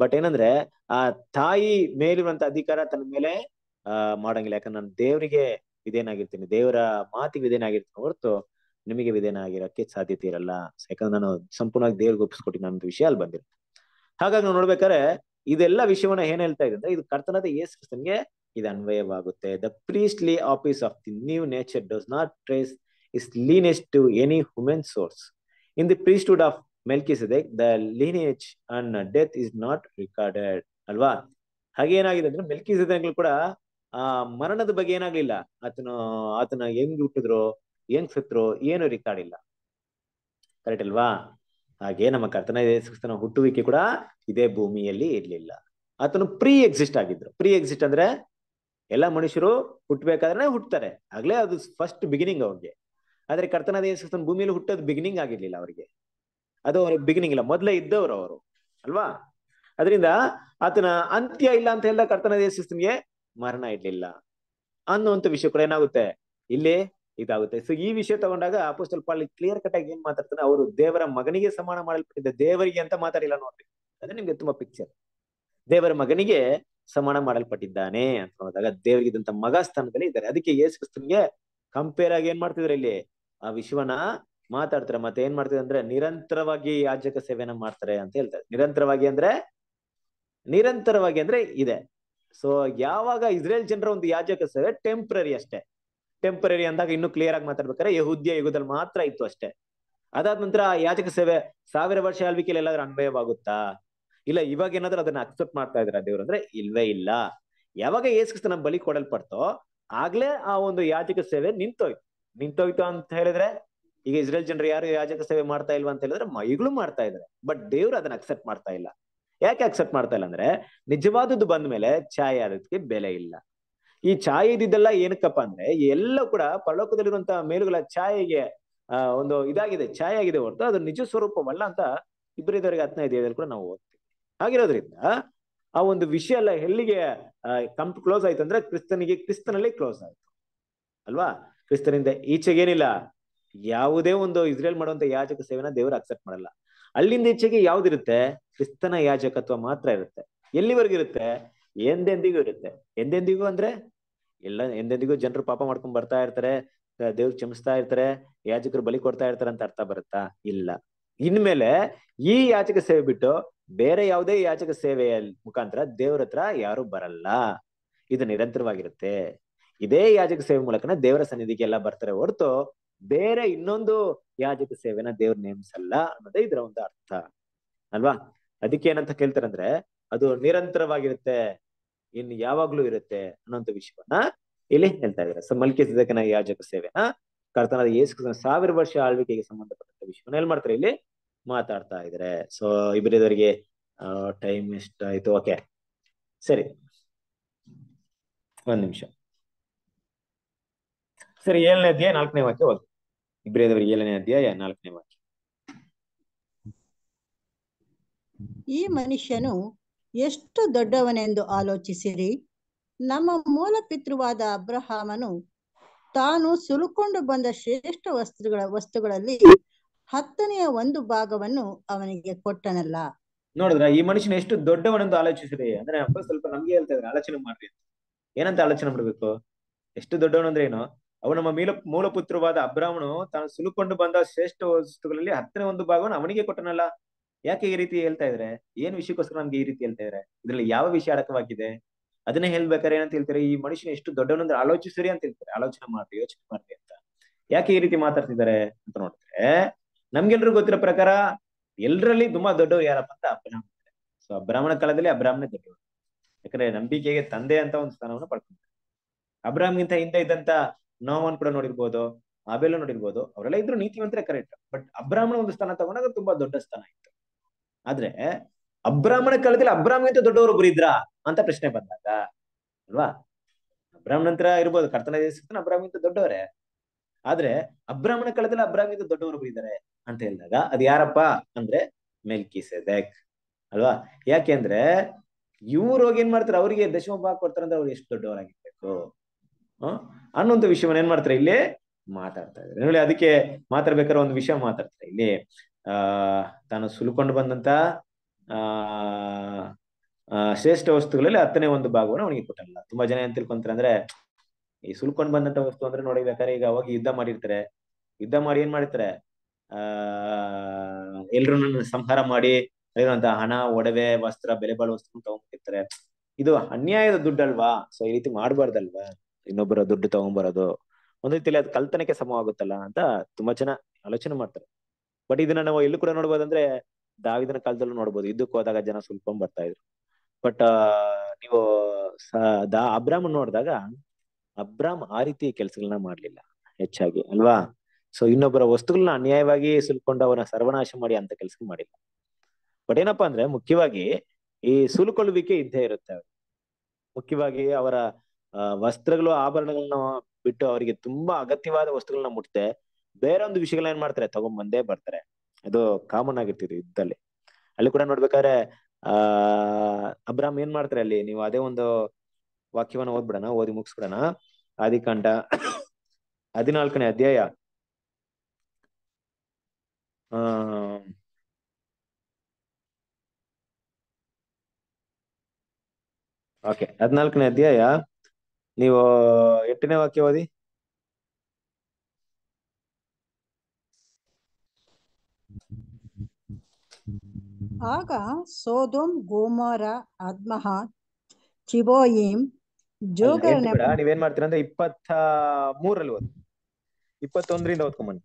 ಬಟ್ ಏನಂದ್ರೆ, ಆ ತಾಯಿ ಮೇಲಿರುವಂತ ಅಧಿಕಾರ ತನ್ನ ಮೇಲೆ, ಆ, ಮಾಡಂಗಿಲ್ಲ. ಯಾಕಂದ್ರೆ ನಾನು ದೇವರಿಗೆ ವಿಧೇನಾಗಿರ್ತೀನಿ ದೇವರ ಮಾತಿಗೆ ವಿಧೇನಾಗಿರ್ತೀನಿ ಹೊರತು ನಿಮಗೆ ಆಗಿರೋಕೆ ಸಾಧ್ಯತೆ ಇರಲ್ಲ. ಯಾಕಂದ್ರೆ ನಾನು ಸಂಪೂರ್ಣವಾಗಿ ದೇವ್ರಿಗೆ ಒಪ್ಪಿಸ್ಕೊಟ್ಟಿನ ನನ್ನ ವಿಷಯ ಅಲ್ಲಿ ಬಂದಿರುತ್ತೆ. ಹಾಗಾಗಿ ನಾವು ನೋಡ್ಬೇಕಾದ್ರೆ ಇದೆಲ್ಲ ವಿಷಯವನ್ನ ಏನ್ ಹೇಳ್ತಾ ಇದೆ ಅಂದ್ರೆ ಇದು ಕರ್ತನಾದ ಯೇಸು ಕ್ರಿಸ್ತನ್ಗೆ ಇದು ಅನ್ವಯವಾಗುತ್ತೆ. The priestly office of the new nature does not trace his lineage to any human source in the priesthood of Melchizedek the lineage and death is not recorded ಅಲ್ವಾ? ಹಾಗೆ ಏನಾಗಿದೆ ಅಂದ್ರೆ ಮೆಲ್ಕಿಸೆದೆಕ್ಗಳು ಕೂಡ, ಆ, ಮರಣದ ಬಗ್ಗೆ ಏನಾಗ್ಲಿಲ್ಲ. ಆತನು, ಆತನ ಹೆಂಗ್ ಹುಟ್ಟಿದ್ರು, ಹೆಂಗ್ ಸತ್ರು ಏನು ರಿಕಾರ್ಡ್ ಇಲ್ಲ ಕರೆಕ್ಟ್ ಅಲ್ವಾ? ಹಾಗೆ ನಮ್ಮ ಕರ್ತನ ಯೇಸು ಕ್ರಿಸ್ತನ ಹುಟ್ಟುವಿಕೆ ಕೂಡ ಇದೇ ಭೂಮಿಯಲ್ಲಿ ಇರ್ಲಿಲ್ಲ. ಆತನು ಪ್ರೀ ಎಕ್ಸಿಸ್ಟ್ ಆಗಿದ್ರು. ಪ್ರೀ ಎಕ್ಸಿಸ್ಟ್ ಅಂದ್ರೆ ಎಲ್ಲ ಮನುಷ್ಯರು ಹುಟ್ಟಬೇಕಾದ್ರೆ ಹುಟ್ಟತಾರೆ ಆಗ್ಲೇ ಅದು ಫಸ್ಟ್ ಬಿಗಿನಿಂಗ್ ಅವ್ರಿಗೆ. ಆದ್ರೆ ಕರ್ತನ ಯೇಸು ಕ್ರಿಸ್ತನ ಭೂಮಿಯಲ್ಲಿ ಹುಟ್ಟೋದು ಬಿಗಿನಿಂಗ್ ಆಗಿರ್ಲಿಲ್ಲ ಅವ್ರಿಗೆ. ಅದು ಅವ್ರಿಗೆ ಬಿಗಿನಿಂಗ್ ಇಲ್ಲ. ಮೊದ್ಲೇ ಇದ್ದವ್ರು ಅವರು. ಅಲ್ವಾ? ಅದರಿಂದ ಆತನ ಅಂತ್ಯ ಇಲ್ಲ ಅಂತ ಹೇಳಿದ ಕರ್ತನ ಯೇಸು ಕ್ರಿಸ್ತನಿಗೆ ಮರಣ ಇರ್ಲಿಲ್ಲ. ಅನ್ನುವಂತ ವಿಷಯ ಕೂಡ ಏನಾಗುತ್ತೆ? ಇಲ್ಲಿ ಇದಾಗುತ್ತೆ. ಸೊ ಈ ವಿಷಯ ತಗೊಂಡಾಗ ಅಪೋಸ್ಟಲ್ ಪಾಲ್ ಕ್ಲಿಯರ್ ಕಟ್ ಆಗಿ ಏನ್ ಮಾತಾಡ್ತಾನೆ? ಅವರು ದೇವರ ಮಗನಿಗೆ ಸಮಾನ ಮಾಡಲ್ಪಟ್ಟಿದ್ದ ದೇವರಿಗೆ ಅಂತ ಮಾತಾಡಿಲ್ಲ ನೋಡ್ರಿ. ಅದೇ ನಿಮ್ಗೆ ತುಂಬಾ ಪಿಕ್ಚರ್ ದೇವರ ಮಗನಿಗೆ ಸಮಾನ ಮಾಡಲ್ಪಟ್ಟಿದ್ದಾನೆ ಅಂತ ನೋಡಿದಾಗ ದೇವರಿಗಿದ್ದಂತ ಮಗ ಸ್ಥಾನದಲ್ಲಿ ಇದ್ದಾರೆ. ಅದಕ್ಕೆ ಯೇಸು ಕ್ರಿಸ್ತನ್ಗೆ ಕಂಪೇರ್ ಆಗಿ ಏನ್ ಮಾಡ್ತಿದ್ರು ಇಲ್ಲಿ? ಆ ವಿಶ್ವನ ಮಾತಾಡ್ತಾರೆ. ಮತ್ತೆ ಏನ್ ಮಾಡ್ತಿದ್ರು ಅಂದ್ರೆ ನಿರಂತರವಾಗಿ ಯಾಜಕ ಸೇವೆಯನ್ನ ಮಾಡ್ತಾರೆ ಅಂತ ಹೇಳ್ತಾರೆ. ನಿರಂತರವಾಗಿ ಅಂದ್ರೆ ನಿರಂತರವಾಗಿ ಅಂದ್ರೆ ಇದೆ. ಸೊ ಯಾವಾಗ ಇಸ್ರೇಲ್ ಜನರ ಒಂದು ಯಾಜಕ ಸೇವೆ ಟೆಂಪ್ರರಿ ಅಷ್ಟೇ. ಟೆಂಪರರಿ ಅಂದಾಗ ಇನ್ನು ಕ್ಲಿಯರ್ ಆಗಿ ಮಾತಾಡ್ಬೇಕಾದ್ರೆ ಯಹುದ್ಯ ಯುಗದಲ್ಲಿ ಮಾತ್ರ ಇತ್ತು ಅಷ್ಟೇ. ಅದಾದ ನಂತರ ಆ ಯಾಜಕ ಸೇವೆ ಸಾವಿರ ವರ್ಷ ಆಳ್ವಿಕೆಯಲ್ಲಿ ಎಲ್ಲಾದ್ರೂ ಅನ್ವಯವಾಗುತ್ತಾ? ಇಲ್ಲ, ಇವಾಗ ಏನಾದ್ರೂ ಅದನ್ನ ಅಕ್ಸೆಪ್ಟ್ ಮಾಡ್ತಾ ಇದ್ರ ದೇವ್ರು ಅಂದ್ರೆ ಇಲ್ವೇ ಇಲ್ಲ. ಯಾವಾಗ ಯೇಸುಕ್ರಿಸ್ತನ ಬಲಿ ಕೊಡಲ್ಪಡ್ತೋ ಆಗ್ಲೇ ಆ ಒಂದು ಯಾಜಕ ಸೇವೆ ನಿಂತೋಯ್ತು. ನಿಂತೋಯ್ತು ಅಂತ ಹೇಳಿದ್ರೆ ಈಗ ಇಸ್ರೇಲ್ ಜನರು ಯಾರು ಯಾಜಕ ಸೇವೆ ಮಾಡ್ತಾ ಇಲ್ವಾ ಅಂತ ಹೇಳಿದ್ರೆ ಮೈಗಳು ಮಾಡ್ತಾ ಇದಾರೆ ಬಟ್ ದೇವ್ರು ಅದನ್ನ ಅಕ್ಸೆಪ್ಟ್ ಮಾಡ್ತಾ ಇಲ್ಲ. ಯಾಕೆ ಅಕ್ಸೆಪ್ಟ್ ಮಾಡ್ತಾ ಇಲ್ಲ ಅಂದ್ರೆ ನಿಜವಾದದ್ದು ಬಂದ ಮೇಲೆ ಛಾಯೆ ಅದಕ್ಕೆ ಬೆಲೆ ಇಲ್ಲ. ಈ ಛಾಯೆ ಇದ್ದಿದ್ದೆಲ್ಲ ಏನಕ್ಕಪ್ಪ ಅಂದ್ರೆ ಎಲ್ಲ ಕೂಡ ಪರಲೋಕದಲ್ಲಿರುವಂತಹ ಮೇಲುಗಳ ಛಾಯೆಗೆ ಒಂದು ಇದಾಗಿದೆ ಛಾಯೆ ಆಗಿದೆ ಹೊರತು ಅದು ನಿಜ ಸ್ವರೂಪವಲ್ಲ ಅಂತ ಇಬ್ಬರಿದವರಿಗೆ ದೇಹದಲ್ಲಿ ಕೂಡ ನಾವು ಓದ್ತೀವಿ. ಹಾಗಿರೋದ್ರಿಂದ ಆ ಒಂದು ವಿಷಯ ಎಲ್ಲ ಎಲ್ಲಿಗೆ ಕಂಪ್ ಕ್ಲೋಸ್ ಆಯ್ತು ಅಂದ್ರೆ ಕ್ರಿಸ್ತನಿಗೆ, ಕ್ರಿಸ್ತನಲ್ಲಿ ಕ್ಲೋಸ್ ಆಯ್ತು. ಅಲ್ವಾ? ಕ್ರಿಸ್ತನಿಂದ ಈಚೆಗೇನಿಲ್ಲ. ಯಾವುದೇ ಒಂದು ಇಸ್ರೇಲ್ ಮಾಡುವಂತ ಯಾಜಕ ಸೇವೆನ ದೇವರು ಅಕ್ಸೆಪ್ಟ್ ಮಾಡಲ್ಲ. ಅಲ್ಲಿಂದ ಈಚೆಗೆ ಯಾವ್ದಿರುತ್ತೆ? ಕ್ರಿಸ್ತನ ಯಾಜಕತ್ವ ಮಾತ್ರ ಇರುತ್ತೆ. ಎಲ್ಲಿವರೆಗೂ ಇರುತ್ತೆ? ಎಂದೆಂದಿಗೂ ಇರುತ್ತೆ. ಎಂದೆಂದಿಗೂ ಅಂದ್ರೆ ಎಲ್ಲ ಎಂದೆಂದಿಗೂ ಜನರು ಪಾಪ ಮಾಡ್ಕೊಂಡ್ ಬರ್ತಾ ಇರ್ತಾರೆ ದೇವ್ರು ಚಿಮಿಸ್ತಾ ಇರ್ತಾರೆ, ಯಾಜಕರು ಬಲಿ ಕೊಡ್ತಾ ಇರ್ತಾರೆ ಅಂತ ಅರ್ಥ ಬರುತ್ತಾ? ಇಲ್ಲ. ಇನ್ಮೇಲೆ ಈ ಯಾಚಕ ಸೇವೆ ಬಿಟ್ಟು ಬೇರೆ ಯಾವುದೇ ಯಾಚಕ ಸೇವೆಯ ಮುಖಾಂತರ ದೇವ್ರ ಹತ್ರ ಯಾರು ಬರಲ್ಲ. ಇದು ನಿರಂತರವಾಗಿರುತ್ತೆ. ಇದೇ ಯಾಜಕ ಸೇವೆ ಮೂಲಕನ ದೇವರ ಸನ್ನಿಧಿಗೆ ಎಲ್ಲ ಬರ್ತಾರೆ ಹೊರತು ಬೇರೆ ಇನ್ನೊಂದು ಯಾಜಕ ಸೇವೆನ ದೇವ್ರು ನೇಮಿಸಲ್ಲ ಅನ್ನೋದೇ ಇದರ ಒಂದು ಅರ್ಥ. ಅಲ್ವಾ? ಅದಕ್ಕೆ ಏನಂತ ಕೇಳ್ತಾರಂದ್ರೆ ಅದು ನಿರಂತರವಾಗಿರುತ್ತೆ. ಇನ್ನು ಯಾವಾಗ್ಲೂ ಇರುತ್ತೆ ಅನ್ನೋಂಥ ವಿಷಯವನ್ನ ಇಲ್ಲಿ ಹೇಳ್ತಾ ಇದ್ದಾರೆ. ಸೊ, ಮಲ್ಕಿಸಿದಕನ ಯಾಜಕ ಸೇವೆನ ಕರ್ತನಾದ ಯೇಸು ಸಾವಿರ ವರ್ಷ ಆಳ್ವಿಕೆಗೆ ಸಂಬಂಧಪಟ್ಟಂತ ವಿಷಯವನ್ನ ಏನ್ ಮಾಡ್ತಾರೆ ಇಲ್ಲಿ? ಮಾತಾಡ್ತಾ ಇದಾರೆ ಸೊ ಇಬ್ಬರಿದವರಿಗೆ ಟೈಮ್ ಎಷ್ಟಾಯ್ತು ಓಕೆ ಸರಿ. ಒಂದ್ ನಿಮಿಷ. ಸರಿ, ಏಳನೇ ಅಧ್ಯಾಯ ನಾಲ್ಕನೇ ವಾಕ್ಯ ಓದಿ ಇಬ್ಬರಿದವರಿಗೆ ಏಳನೇ ಅಧ್ಯಾಯ ನಾಲ್ಕನೇ ವಾಕ್ಯ. ಈ ಮನುಷ್ಯನು ಎಷ್ಟು ದೊಡ್ಡವನೆಂದು ಆಲೋಚಿಸಿರಿ. ನಮ್ಮ ಮೂಲ ಪಿತೃವಾದ ಅಬ್ರಹಾಮನು ತಾನು ಸುಲುಕೊಂಡು ಬಂದ ಶ್ರೇಷ್ಠ ವಸ್ತುಗಳ, ವಸ್ತುಗಳಲ್ಲಿ ಹತ್ತನೆಯ ಒಂದು ಭಾಗವನ್ನು ಅವನಿಗೆ ಕೊಟ್ಟನಲ್ಲ. ನೋಡಿದ್ರ ಈ ಮನುಷ್ಯನ ಎಷ್ಟು ದೊಡ್ಡವನೆಂದು ಆಲೋಚಿಸಿರಿ ಅಂದ್ರೆ ಸ್ವಲ್ಪ ನಮ್ಗೆ ಹೇಳ್ತಾ ಇದ್ರೆ, ಆಲೋಚನೆ ಮಾಡ್ರಿ ಏನಂತ ಆಲೋಚನೆ ಮಾಡ್ಬೇಕು? ಎಷ್ಟು ದೊಡ್ಡವನು ಅಂದ್ರೆ ಏನು? ಅವನು ನಮ್ಮ ಮೂಲ ಪುತ್ರವಾದ ಅಬ್ರಾಹ್ಮಣು ತಾನು ಸುಲುಕೊಂಡು ಬಂದ ಶ್ರೇಷ್ಠ ವಸ್ತುಗಳಲ್ಲಿ ಹತ್ತನೇ ಒಂದು ಭಾಗವನ್ನು ಅವನಿಗೆ ಕೊಟ್ಟನಲ್ಲ. ಯಾಕೆ ಈ ರೀತಿ ಹೇಳ್ತಾ ಇದ್ರೆ? ಏನ್ ವಿಷಯಕ್ಕೋಸ್ಕರ ನಮ್ಗೆ ಈ ರೀತಿ ಹೇಳ್ತಾ ಇದ್ರೆ? ಇದ್ರಲ್ಲಿ ಯಾವ ವಿಷಯ ಅಡಕವಾಗಿದೆ? ಅದನ್ನೇ ಹೇಳ್ಬೇಕಾರೆ ಏನಂತ ಹೇಳ್ತಾರೆ? ಈ ಮನುಷ್ಯನ ಎಷ್ಟು ದೊಡ್ಡವನಂದ್ರೆ ಆಲೋಚಿಸಿರಿ ಅಂತ ಹೇಳ್ತಾರೆ. ಆಲೋಚನೆ ಮಾಡ್ರಿ, ಯೋಚನೆ ಮಾಡ್ರಿ ಅಂತ. ಯಾಕೆ ಈ ರೀತಿ ಮಾತಾಡ್ತಿದ್ದಾರೆ ಅಂತ ನೋಡಿದ್ರೆ, ನಮ್ಗೆಲ್ರಿಗೂ ಗೊತ್ತಿರೋ ಪ್ರಕಾರ ಎಲ್ರಲ್ಲಿ ತುಂಬಾ ದೊಡ್ಡವ್ರು ಯಾರಪ್ಪ ಅಂತ ಅಬ್ರಾಹ್ಮಣ ಸೊ ಅಬ್ರಾಹ್ಮಣ ಕಾಲದಲ್ಲಿ ಅಬ್ರಾಹ್ಮಣ ದೊಡ್ಡವರು. ಯಾಕಂದ್ರೆ ನಂಬಿಕೆಗೆ ತಂದೆ ಅಂತ ಒಂದು ಸ್ಥಾನವನ್ನು ಪಡ್ಕೊಂತಾರೆ ಅಬ್ರಾಹ್ಮ್ಗಿಂತ ಹಿಂದೆ ಇದ್ದಂತ ನೋವನ್ ಕೂಡ ನೋಡಿರ್ಬೋದು ಆಬೇಲು ನೋಡಿರ್ಬೋದು, ಅವರೆಲ್ಲ ಇದ್ರು ನೀತಿವಂತರೇ ಕರೆಕ್ಟ್ ಬಟ್ ಅಬ್ರಾಹ್ಮಣ ಒಂದು ಸ್ಥಾನ ತಗೊಂಡಾಗ ತುಂಬಾ ದೊಡ್ಡ ಸ್ಥಾನ ಇತ್ತು. ಆದ್ರೆ ಅಬ್ರಾಹ್ಮಣ ಕಾಲದಲ್ಲಿ ಅಬ್ರಾಹ್ಮಗಿಂತ ದೊಡ್ಡವರು ಒಬ್ರು ಇದ್ರಾ ಅಂತ ಪ್ರಶ್ನೆ ಬಂದಾಗ, ಅಲ್ವಾ? ಅಬ್ರಾಹ್ಮಣ ನಂತರ ಇರ್ಬೋದು, ಕರ್ತನ ಅಬ್ರಾಹ್ಮಿಂತ ದೊಡ್ಡವರೇ. ಆದ್ರೆ ಅಬ್ರಾಹ್ಮಣ ಕಾಲದಲ್ಲಿ ಅಬ್ರಾಹ್ಮಗಿಂತ ದೊಡ್ಡವರು ಇದ್ದಾರೆ ಅಂತ ಹೇಳಿದಾಗ ಅದ್ ಯಾರಪ್ಪ ಅಂದ್ರೆ ಮೆಲ್ಕಿ ಸೆದೆಕ್ ಅಲ್ವಾ ಯಾಕೆಂದ್ರೆ ಇವ್ರು ಹೋಗಿ ಏನ್ ಮಾಡ್ತಾರೆ? ಅವರಿಗೆ ದಶಮ ಭಾಗ ಕೊಡ್ತಾರೆ ಅಂದ್ರೆ ಅವ್ರು ಎಷ್ಟು ದೊಡ್ಡವರಾಗಿರ್ಬೇಕು. ಹ್ಮ್? ಅನ್ನುವಂತ ವಿಷಯವನ್ನ ಏನ್ ಮಾಡ್ತಾರೆ? ಇಲ್ಲಿ ಮಾತಾಡ್ತಾ ಇದ್ದಾರೆ. ನೋಡಿ, ಅದಕ್ಕೆ ಮಾತಾಡ್ಬೇಕಾದ್ರೆ ಒಂದು ವಿಷಯ ಮಾತಾಡ್ತಾರೆ. ಇಲ್ಲಿ ಆ, ತಾನು ಸುಲ್ಕೊಂಡು ಬಂದಂತ, ಆ ಶ್ರೇಷ್ಠ ವಸ್ತುಗಳಲ್ಲಿ ಹತ್ತನೇ ಒಂದು ಭಾಗವನ್ನು ಅವನಿಗೆ ಕೊಟ್ಟಲ್ಲ ತುಂಬಾ ಜನ ಏನ್ ತಿಳ್ಕೊಂತಾರೆ ಅಂದ್ರೆ, ಈ ಸುಲ್ಕೊಂಡು ಬಂದಂತ ವಸ್ತು ಅಂದ್ರೆ ನೋಡಿ ಬೇಕಾದ್ರೆ ಈಗ ಅವಾಗ ಯುದ್ಧ ಮಾಡಿರ್ತಾರೆ. ಯುದ್ಧ ಮಾಡಿ ಏನ್ ಮಾಡಿರ್ತಾರೆ? ಆ ಎಲ್ರೂ ಸಂಹಾರ ಮಾಡಿ ಅಲ್ಲಿರುವಂತಹ ಹಣ, ಒಡವೆ, ವಸ್ತ್ರ, ಬೆಲೆ ಬಾಳುವ ವಸ್ತು ತಗೊಂಡ್ಬಿಟ್ಟಿರ್ತಾರೆ ಇದು ಅನ್ಯಾಯದ ದುಡ್ಡಲ್ವಾ? ಸೊ ಈ ರೀತಿ ಮಾಡ್ಬಾರ್ದಲ್ವಾ? ಇನ್ನೊಬ್ಬರ ದುಡ್ಡು ತಗೊಂಡ್ಬರೋದು. ಒಂದ್ ರೀತಿಯಲ್ಲಿ ಅದು ಕಲ್ತನಕ್ಕೆ ಸಮವಾಗುತ್ತಲ್ಲ ಅಂತ ತುಂಬಾ ಜನ ಆಲೋಚನೆ ಮಾಡ್ತಾರೆ. ಬಟ್ ಇದನ್ನ ನಾವು ಎಲ್ಲೂ ಕೂಡ ನೋಡ್ಬೋದಂದ್ರೆ ದಾವಿದನ ಕಾಲದಲ್ಲೂ ನೋಡ್ಬೋದು. ಇದಕ್ಕೆ ಹೋದಾಗ ಜನ ಸುಲ್ಕೊಂಡ್ ಬರ್ತಾ ಇದ್ರು. ಬಟ್ ನೀವು ಅಬ್ರಾಮ್ ನೋಡಿದಾಗ ಅಬ್ರಾಮ್ ಆ ರೀತಿ ಕೆಲಸಗಳನ್ನ ಮಾಡ್ಲಿಲ್ಲ. ಹೆಚ್ಚಾಗಿ, ಅಲ್ವಾ? ಸೊ ಇನ್ನೊಬ್ಬರ ವಸ್ತುಗಳನ್ನ ಅನ್ಯಾಯವಾಗಿ ಸುಲ್ಕೊಂಡು ಅವನ ಸರ್ವನಾಶ ಮಾಡಿ ಅಂತ ಕೆಲಸ ಮಾಡಿಲ್ಲ. ಬಟ್ ಏನಪ್ಪಾ ಅಂದ್ರೆ ಮುಖ್ಯವಾಗಿ ಈ ಸುಲ್ಕೊಳ್ಳುವಿಕೆ ಇದ್ದೇ ಇರುತ್ತೆ. ಮುಖ್ಯವಾಗಿ ಅವರ ವಸ್ತ್ರಗಳು, ಆಭರಣಗಳನ್ನ ಬಿಟ್ಟು ಅವರಿಗೆ ತುಂಬಾ ಅಗತ್ಯವಾದ ವಸ್ತುಗಳನ್ನ ಮುಟ್ತೆ ಬೇರೆ ಒಂದು ವಿಷಯಗಳನ್ನ ಏನ್ ಮಾಡ್ತಾರೆ? ತಗೊಂಬಂದೇ ಬರ್ತಾರೆ. ಅದು ಕಾಮನ್ ಆಗಿರ್ತಿದ್ರು ಯುದ್ಧದಲ್ಲಿ. ಅಲ್ಲಿ ಕೂಡ ನೋಡ್ಬೇಕಾದ್ರೆ, ಆ ಅಬ್ರಾಮ್ ಏನ್ ಮಾಡ್ತಾರೆ ಅಲ್ಲಿ? ನೀವು ಅದೇ ಒಂದು ವಾಕ್ಯವನ್ನ ಓದ್ಬಿಡೋಣ, ಓದಿ ಮುಗಿಸ್ಬಿಡೋಣ. ಆದಿಕಾಂಡ ಹದಿನಾಲ್ಕನೇ ಅಧ್ಯಾಯ. ಆ, ಓಕೆ, ಹದಿನಾಲ್ಕನೇ ಅಧ್ಯಾಯ. ನೀವು ಎಂಟನೇ ವಾಕ್ಯ ಓದಿ? ಆಗ ಸೋದೋಮ್ ಗೋಮರ ಅದ್ಮಹ ಚಿಬೋಯಿಂ ನೀವೇನ್ ಮಾಡ್ತೀರಾ ಅಂದ್ರೆ ಇಪ್ಪತ್ತ ಮೂರಲ್ಲಿ ಓದಿ ಇಪ್ಪತ್ತೊಂದರಿಂದ ಓದ್ಕೊಂಬನ್ನಿ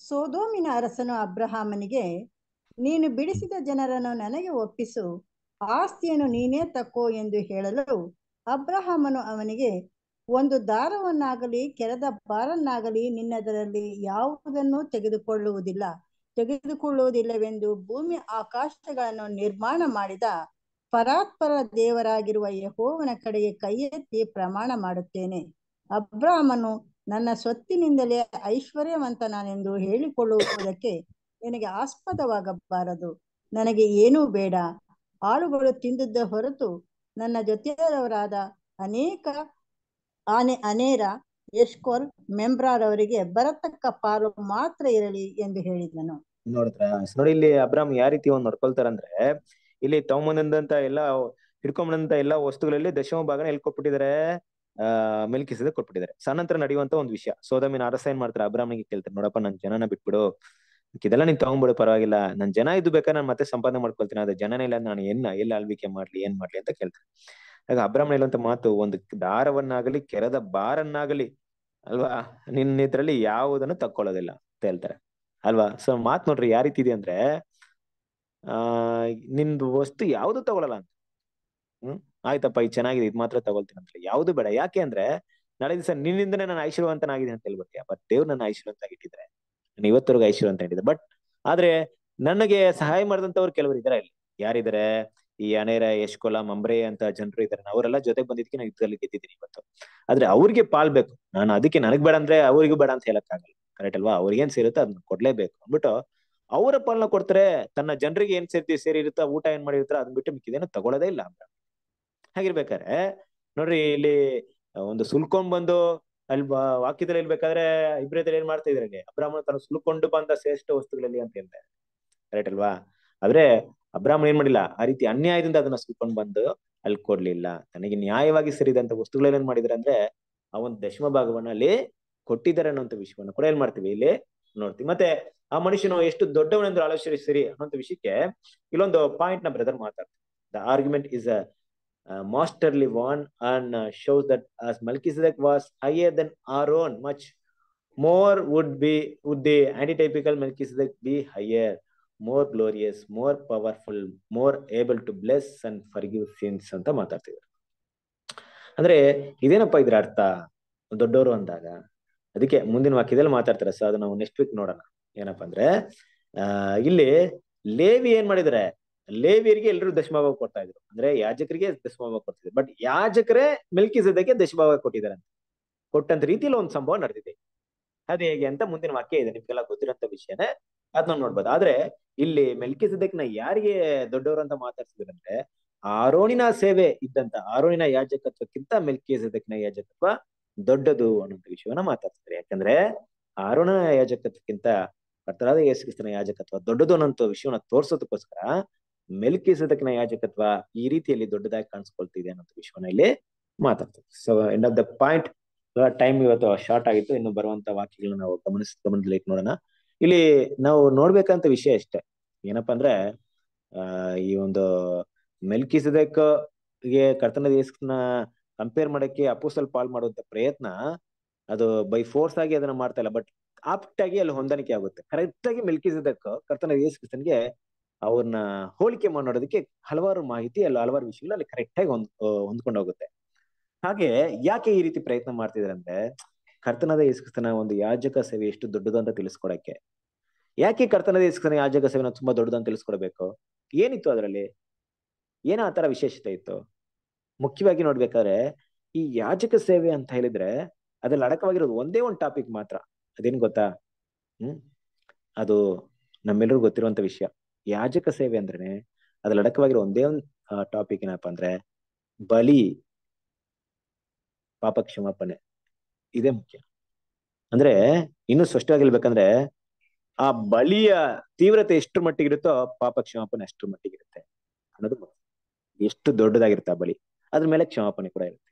ಸೋದೋಮಿನ ಅರಸನು ಅಬ್ರಹಾಮನಿಗೆ ನೀನು ಬಿಡಿಸಿದ ಜನರನ್ನು ನನಗೆ ಒಪ್ಪಿಸು. ಆಸ್ತಿಯನ್ನು ನೀನೇ ತಕ್ಕೋ ಎಂದು ಹೇಳಲು ಅಬ್ರಹಾಮನು ಅವನಿಗೆ ಒಂದು ದಾರವನ್ನಾಗಲಿ ಕೆರೆದ ಬಾರನ್ನಾಗಲಿ ನಿನ್ನದರಲ್ಲಿ ಯಾವುದನ್ನೂ ತೆಗೆದುಕೊಳ್ಳುವುದಿಲ್ಲ. ತೆಗೆದುಕೊಳ್ಳುವುದಿಲ್ಲವೆಂದು ಭೂಮಿ ಆಕಾಶಗಳನ್ನು ನಿರ್ಮಾಣ ಮಾಡಿದ ಪರಾತ್ಪರ ದೇವರಾಗಿರುವ ಯಹೋವನ ಕಡೆಗೆ ಕೈ ಎತ್ತಿ ಪ್ರಮಾಣ ಮಾಡುತ್ತೇನೆ. ಅಬ್ರಾಹ್ಮನು ನನ್ನ ಸ್ವತ್ತಿನಿಂದಲೇ ಐಶ್ವರ್ಯವಂತನಾನೆಂದು ಹೇಳಿಕೊಳ್ಳುವುದಕ್ಕೆ ನಿನಗೆ ಆಸ್ಪದವಾಗಬಾರದು. ನನಗೆ ಏನೂ ಬೇಡ. ಆಳುಗಳು ತಿಂದದ್ದ ಹೊರತು ನನ್ನ ಜೊತೆಯವರಾದ ಅನೇಕ ಆನೆ, ಅನೇರ ಯಶ್ಕೋರ್ ಮೆಂಬ್ರಾರವರಿಗೆ ಬರತಕ್ಕ ಪಾಲು ಮಾತ್ರ ಇರಲಿ ಎಂದು ಹೇಳಿದನು. ನೋಡಿದ್ರ, ನೋಡಿ ಇಲ್ಲಿ ಅಬ್ರಾಮ್ ಯಾವ ರೀತಿ ಒಂದ್ ನೋಡ್ಕೊಳ್ತಾರಂದ್ರೆ, ಇಲ್ಲಿ ತಗೊಂಬಂದಂತ ಎಲ್ಲಾ ಹಿಡ್ಕೊಂಬಂದಂತ ಎಲ್ಲಾ ವಸ್ತುಗಳಲ್ಲಿ ದಶಮ ಭಾಗನ ಎಲ್ಲಿ ಕೊಟ್ಬಿಟ್ಟಿದ್ದಾರೆ? ಆ ಮೆಲ್ಕಿಸದ ಕೊಟ್ಬಿಟ್ಟಿದ್ದಾರೆ. ಸನಂತರ ನಡೆಯುವಂತ ಒಂದು ವಿಷಯ. ಸೋದಮಿನ ಅರಸ ಏನ್ ಮಾಡ್ತಾರೆ? ಅಬ್ರಾಮ್ನಿಗೆ ಕೇಳ್ತಾರೆ, ನೋಡಪ್ಪ, ನನ್ ಜನನ ಬಿಟ್ಬಿಡು. ಇದೆಲ್ಲ ನೀನ್ ತಗೊಂಡ್ಬಿಡು, ಪರವಾಗಿಲ್ಲ. ನನ್ ಜನ ಇದು ಬೇಕಾ ನಾನು ಮತ್ತೆ ಸಂಪಾದನೆ ಮಾಡ್ಕೊಳ್ತೀನಿ. ಅದ ಜನನೇ ಇಲ್ಲ, ನಾನು ಎನ್ನ ಎಲ್ಲಿ ಆಳ್ವಿಕೆ ಮಾಡ್ಲಿ, ಏನ್ ಮಾಡ್ಲಿ ಅಂತ ಕೇಳ್ತಾರೆ. ಆಗ ಅಬ್ರಾಮ್ ಹೇಳುವಂತ ಮಾತು, ಒಂದು ದಾರವನ್ನಾಗಲಿ, ಕೆರದ ಬಾರನ್ನಾಗಲಿ, ಅಲ್ವಾ? ನಿನ್ನ ಇದ್ರಲ್ಲಿ ಯಾವುದನ್ನು ತಕ್ಕೊಳ್ಳೋದಿಲ್ಲ ಅಂತ ಹೇಳ್ತಾರೆ. ಅಲ್ವಾ? ಸೊ ಮಾತ್ ನೋಡ್ರಿ ಯಾವ ರೀತಿ ಇದೆ ಅಂದ್ರೆ, ಆ, ನಿಮ್ದು ವಸ್ತು ಯಾವ್ದು ತಗೊಳಲ್ಲ ಅಂತ. ಹ್ಮ್? ಆಯ್ತಪ್ಪ, ಇದು ಚೆನ್ನಾಗಿದೆ, ಇದು ಮಾತ್ರ ತಗೊಳ್ತೀನಿ ಅಂತ ಯಾವ್ದು ಬೇಡ. ಯಾಕೆ ಅಂದ್ರೆ, ನಾಳೆ ದಿವಸ ನಿನ್ನಿಂದನೇ ನಾನು ಐಶ್ವರ್ಯವಂತನಾಗಿದೆ ಅಂತ ಹೇಳ್ಬಿಡ್ತೀಯ. ಬಟ್ ದೇವ್ರು ನನ್ನ ಐಶ್ವರ್ಯವಂತ ಇಟ್ಟಿದ್ರೆ ನಾನು ಇವತ್ತರೆಗೂ ಐಶ್ವರ್ಯವಂತ ಇಟ್ಟಿದ್ದೆ ಬಟ್ ಆದ್ರೆ, ನನಗೆ ಸಹಾಯ ಮಾಡಿದಂತವ್ರು ಕೆಲವರು ಇದಾರೆ ಇಲ್ಲಿ ಯಾರಿದ್ದಾರೆ ಈ ಅನೇರ ಯಶ್ಕೋಲ, ಮಂಬ್ರೆ ಅಂತ ಜನರು ಇದ್ದಾರೆ ಅವರೆಲ್ಲ ಜೊತೆಗೆ ಬಂದಿದ್ದಕ್ಕೆ ನಾನು ಯುದ್ಧದಲ್ಲಿ ಗೆದ್ದಿದ್ದೀನಿ ಇವತ್ತು. ಆದ್ರೆ ಅವ್ರಿಗೆ ಪಾಲ್ಬೇಕು ನಾನು ಅದಕ್ಕೆ ನನಗ್ ಬೇಡ ಅಂದ್ರೆ ಅವ್ರಿಗೂ ಬೇಡ ಅಂತ ಹೇಳಕ್ಕಾಗಲ್ಲ. ಕರೆಕ್ಟ್ ಅಲ್ವಾ? ಅವ್ರಿಗೇನ್ ಸೇರುತ್ತೆ ಅದನ್ನ ಕೊಡ್ಲೇಬೇಕು. ಅಂದ್ಬಿಟ್ಟು ಅವರ ಪಾಲನ ಕೊಡ್ತಾರೆ, ತನ್ನ ಜನರಿಗೆ ಏನ್ ಸೇರ್ತಿ ಸೇರಿ ಇರುತ್ತೋ ಊಟ ಏನ್ ಮಾಡಿರ್ತಾರೆ ಅದನ್ನ ಬಿಟ್ಟು ಮಿಕ್ಕಿದೇನು ತಗೊಳ್ಳೋದೇ ಇಲ್ಲ. ಅಂತ ಹಾಗಿರ್ಬೇಕಾದ್ರೆ, ನೋಡ್ರಿ ಇಲ್ಲಿ ಒಂದು ಸುಲ್ಕೊಂಡ್ ಬಂದು ಅಲ್ಲಿ ವಾಕ್ಯದಲ್ಲಿ ಇರ್ಬೇಕಾದ್ರೆ ಇಬ್ಬರದಲ್ಲಿ ಏನ್ ಮಾಡ್ತಾ ಇದ್ರಲ್ಲಿ ಅಬ್ರಾಹ್ಮಣ ತನ್ನ ಸುಲ್ಕೊಂಡು ಬಂದ ಶ್ರೇಷ್ಠ ವಸ್ತುಗಳಲ್ಲಿ ಅಂತ ಹೇಳ್ತಾರೆ. ಕರೆಕ್ಟ್ ಅಲ್ವಾ? ಆದ್ರೆ ಅಬ್ರಾಹ್ಮಣ ಏನ್ ಮಾಡಿಲ್ಲ, ಆ ರೀತಿ ಅನ್ಯಾಯದಿಂದ ಅದನ್ನ ಸುಲ್ಕೊಂಡ್ ಬಂದು ಅಲ್ಲಿ ಕೊಡ್ಲಿಲ್ಲ. ತನಗೆ ನ್ಯಾಯವಾಗಿ ಸೇರಿದಂತ ವಸ್ತುಗಳೇನ್ ಮಾಡಿದಾರೆ ಅಂದ್ರೆ, ಆ ಒಂದು ದಶಮ ಭಾಗವನ್ನ ಅಲ್ಲಿ ಕೊಟ್ಟಿದ್ದಾರೆ ಅನ್ನೋಂಥ ವಿಷಯವನ್ನು ಕೂಡ ಏನ್ ಮಾಡ್ತೀವಿ ಇಲ್ಲಿ. ನೋಡ್ತೀವಿ. ಮತ್ತೆ ಆ ಮನುಷ್ಯನು ಎಷ್ಟು ದೊಡ್ಡವನೆಂದ್ರೆ ಆಲೋಚನೆ ಸರಿ ಅನ್ನೋಂಥ ವಿಷಯಕ್ಕೆ ಇಲ್ಲೊಂದು ಪಾಯಿಂಟ್ನ ಬ್ರದರ್ ಮಾತಾಡ್ತಾರೆ. The argument is a masterly one and shows that as Melchiz was higher than Aaron much more would be would the antitypical Melchiz be higher more glorious more powerful more able to bless and forgive sins ಅಂತ ಮಾತಾಡ್ತಿದ್ರು ಅಂದ್ರೆ ಇದೇನಪ್ಪ ಇದ್ರ ಅರ್ಥ? ದೊಡ್ಡವರು ಅಂದಾಗ ಅದಕ್ಕೆ ಮುಂದಿನ ವಾಕ್ಯದಲ್ಲಿ ಮಾತಾಡ್ತಾರೆ. ಸೊ ಅದು ನಾವು ನೆಕ್ಸ್ಟ್ ವೀಕ್ ನೋಡೋಣ. ಏನಪ್ಪಾ ಅಂದ್ರೆ ಇಲ್ಲಿ ಲೇವಿ ಏನ್ ಮಾಡಿದರೆ? ಲೇವಿಯರಿಗೆ ಎಲ್ಲರೂ ದಶಮಭಾಗ ಕೊಡ್ತಾ ಇದ್ರು. ಅಂದ್ರೆ ಯಾಜಕರಿಗೆ ದಶಮಭಾಗ ಕೊಡ್ತಿದ್ರು ಬಟ್ ಯಾಜಕರೇ ಮೆಲ್ಕಿಸದಕ್ಕೆ ದಶಮಭಾಗ ಕೊಟ್ಟಿದ್ದಾರೆ ಅಂತ ಕೊಟ್ಟಂತ ರೀತಿಯಲ್ಲಿ ಒಂದು ಸಂಭವ ನಡೆದಿದೆ. ಅದು ಹೇಗೆ ಅಂತ ಮುಂದಿನ ವಾಕ್ಯ ಇದೆ. ನಿಮ್ಗೆಲ್ಲ ಗೊತ್ತಿರೋ ವಿಷಯನೇ ಅದನ್ನ ನೋಡ್ಬೋದು. ಆದ್ರೆ ಇಲ್ಲಿ ಮೆಲ್ಕಿಸದಕ್ನ ಯಾರಿಗೆ ದೊಡ್ಡವರು ಅಂತ ಮಾತಾಡ್ಸಿದ್ರಂದ್ರೆ ಆರೋಣಿನ ಸೇವೆ ಇದ್ದಂತ ಆರೋಣಿನ ಯಾಜಕತ್ವಕ್ಕಿಂತ ಮೆಲ್ಕಿಸದಕ್ನ ಯಾಜಕತ್ವ ದೊಡ್ಡದು ಅನ್ನೋಂಥ ವಿಷಯವನ್ನ ಮಾತಾಡ್ತಾರೆ ಯಾಕಂದ್ರೆ ಆರೋಣ ಯಾಜಕತ್ವಕ್ಕಿಂತ ಕರ್ತರಾದ ಯೇಸುಕ್ರಿಸ್ತನ ಯಾಜಕತ್ವ ದೊಡ್ಡದು ಅನ್ನೋ ವಿಷಯವನ್ನ ತೋರ್ಸೋದಕ್ಕೋಸ್ಕರ ಮೆಲ್ಕಿಸದಕ್ಕಿನ ಯಾಜಕತ್ವ ಈ ರೀತಿಯಲ್ಲಿ ದೊಡ್ಡದಾಗಿ ಕಾಣಿಸ್ಕೊಳ್ತಿದೆ ಅನ್ನೋ ವಿಷಯವನ್ನ ಇಲ್ಲಿ ಮಾತಾಡ್ತಾರೆ so end of the point time ಇವತ್ತು ಶಾರ್ಟ್ ಆಗಿತ್ತು. ಇನ್ನು ಬರುವಂತ ವಾಕ್ಯಗಳನ್ನ ನಾವು ಗಮನಿಸ್ ಗಮನದಲ್ಲಿ ನೋಡೋಣ. ಇಲ್ಲಿ ನಾವು ನೋಡ್ಬೇಕಂತ ವಿಷಯ ಅಷ್ಟೇ ಏನಪ್ಪಾ ಅಂದ್ರೆ ಈ ಒಂದು ಮೆಲ್ಕಿಸದಕ್ಕೆ ಕರ್ತನ ಯೇಸುನ ಕಂಪೇರ್ ಮಾಡಕ್ಕೆ ಅಪೋಸಲ್ ಪಾಲ್ ಮಾಡುವಂತ ಪ್ರಯತ್ನ, ಅದು ಬೈ ಫೋರ್ಸ್ ಆಗಿ ಅದನ್ನ ಮಾಡ್ತಾ ಇಲ್ಲ. ಬಟ್ ಆಪ್ಟ್ ಆಗಿ ಅಲ್ಲಿ ಹೊಂದಾಣಿಕೆ ಆಗುತ್ತೆ. ಕರೆಕ್ಟ್ ಆಗಿ ಮೆಲ್ಕಿಸದಕ್ ಕರ್ತನ ಯೇಸು ಕ್ರಿಸ್ತನ್ಗೆ ಅವ್ರನ್ನ ಹೋಲಿಕೆ ಮಾಡೋದಕ್ಕೆ ಹಲವಾರು ಮಾಹಿತಿ, ಅಲ್ಲಿ ಹಲವಾರು ವಿಷಯಗಳು ಅಲ್ಲಿ ಕರೆಕ್ಟ್ ಆಗಿ ಹೊಂದ್ ಹೊಂದ್ಕೊಂಡು ಹೋಗುತ್ತೆ. ಹಾಗೆ ಯಾಕೆ ಈ ರೀತಿ ಪ್ರಯತ್ನ ಮಾಡ್ತಿದ್ರೆ ಅಂದ್ರೆ ಕರ್ತನದ ಯೇಸುಕ್ರಿಸ್ತನ ಒಂದು ಯಾಜಕ ಸೇವೆ ಎಷ್ಟು ದೊಡ್ಡದು ಅಂತ ತಿಳಿಸ್ಕೊಡಕ್ಕೆ. ಯಾಕೆ ಕರ್ತನದ ಯೇಸುಕ್ರಿಸ್ತನ ಯಾಜಕ ಸೇವೆನ ತುಂಬಾ ದೊಡ್ಡದು ಅಂತ ತಿಳಿಸ್ಕೊಡ್ಬೇಕು? ಏನಿತ್ತು ಅದರಲ್ಲಿ? ಏನೋ ಆತರ ತರ ವಿಶೇಷತೆ ಇತ್ತು? ಮುಖ್ಯವಾಗಿ ನೋಡ್ಬೇಕಾದ್ರೆ, ಈ ಯಾಜಕ ಸೇವೆ ಅಂತ ಹೇಳಿದ್ರೆ, ಅದ್ರಲ್ಲಿ ಅಡಕವಾಗಿರೋದು ಒಂದೇ ಒಂದು ಟಾಪಿಕ್ ಮಾತ್ರ. ಅದೇನ್ ಗೊತ್ತಾ? ಹ್ಮ್. ಅದು ನಮ್ಮೆಲ್ಲರಿಗೂ ಗೊತ್ತಿರುವಂತ ವಿಷಯ. ಯಾಜಕ ಸೇವೆ ಅಂದ್ರೆ ಅದ್ರಲ್ಲಿ ಅಡಕವಾಗಿರೋ ಒಂದೇ ಒಂದು ಟಾಪಿಕ್ ಏನಪ್ಪಾ ಅಂದ್ರೆ, ಬಲಿ ಪಾಪ ಕ್ಷಮಾಪಣೆ ಇದೇ ಮುಖ್ಯ. ಅಂದ್ರೆ, ಇನ್ನು ಸ್ಪಷ್ಟವಾಗಿರ್ಬೇಕಂದ್ರೆ, ಆ ಬಲಿಯ ತೀವ್ರತೆ ಎಷ್ಟು ಮಟ್ಟಿಗಿರುತ್ತೋ ಪಾಪ ಕ್ಷಮಾಪಣೆ ಅಷ್ಟು ಮಟ್ಟಿಗಿರುತ್ತೆ ಅನ್ನೋದು. ಎಷ್ಟು ದೊಡ್ಡದಾಗಿರುತ್ತೆ ಆ ಬಲಿ? ಅದ್ರ ಮೇಲೆ ಕ್ಷಮಾಪಣೆ ಕೂಡ ಇರುತ್ತೆ.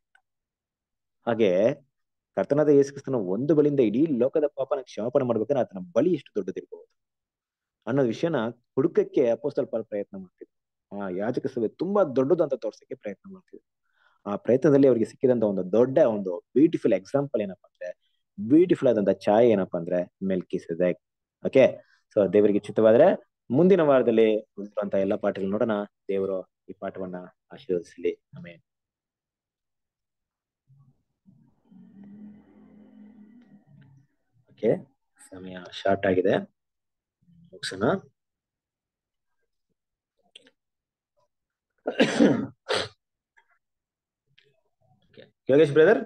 ಹಾಗೆ ಕರ್ತನಾದ ಯೇಸುಕ್ರಿಸ್ತನ ಒಂದು ಬಲಿಯಿಂದ ಇಡೀ ಲೋಕದ ಪಾಪನ ಕ್ಷಮಾಪಣೆ ಮಾಡ್ಬೇಕಂದ್ರೆ ಆತನ ಬಲಿ ಎಷ್ಟು ದೊಡ್ಡದಿರಬಹುದು ಅನ್ನೋ ವಿಷಯನ ಹುಡುಕಕ್ಕೆ ಅಪೋಸ್ತಲ್ ಪಾಲ್ ಪ್ರಯತ್ನ ಮಾಡ್ತಿದ್ರು. ಆ ಯಾಜಕ ಸಭೆ ತುಂಬಾ ದೊಡ್ಡದು ಅಂತ ತೋರ್ಸಕ್ಕೆ ಪ್ರಯತ್ನ ಮಾಡ್ತಿದ್ರು. ಆ ಪ್ರಯತ್ನದಲ್ಲಿ ಅವರಿಗೆ ಸಿಕ್ಕಿದಂತ ಒಂದು ದೊಡ್ಡ ಒಂದು ಬ್ಯೂಟಿಫುಲ್ ಎಕ್ಸಾಂಪಲ್ ಏನಪ್ಪಾ ಅಂದ್ರೆ ಬ್ಯೂಟಿಫುಲ್ ಆದಂತ ಛಾಯೆ ಏನಪ್ಪಾ ಅಂದ್ರೆ ಮೆಲ್ಕಿಸಿದೆ ಓಕೆ ಸೊ ದೇವರಿಗೆ ಚಿತ್ತವಾದ್ರೆ ಮುಂದಿನ ವಾರದಲ್ಲಿ ಉಳಿದಿರುವಂತಹ ಎಲ್ಲ ಪಾಠಗಳು ನೋಡೋಣ. ದೇವರು ಈ ಪಾಠವನ್ನ ಆಶೀರ್ವದಿಸಲಿ ಆಮೇಲೆ ಓಕೆ ಸಮಯ ಶಾರ್ಟ್ ಆಗಿದೆ ಮುಗಿಸೋಣ ಯೋಗೇಶ್ ಬ್ರದರ್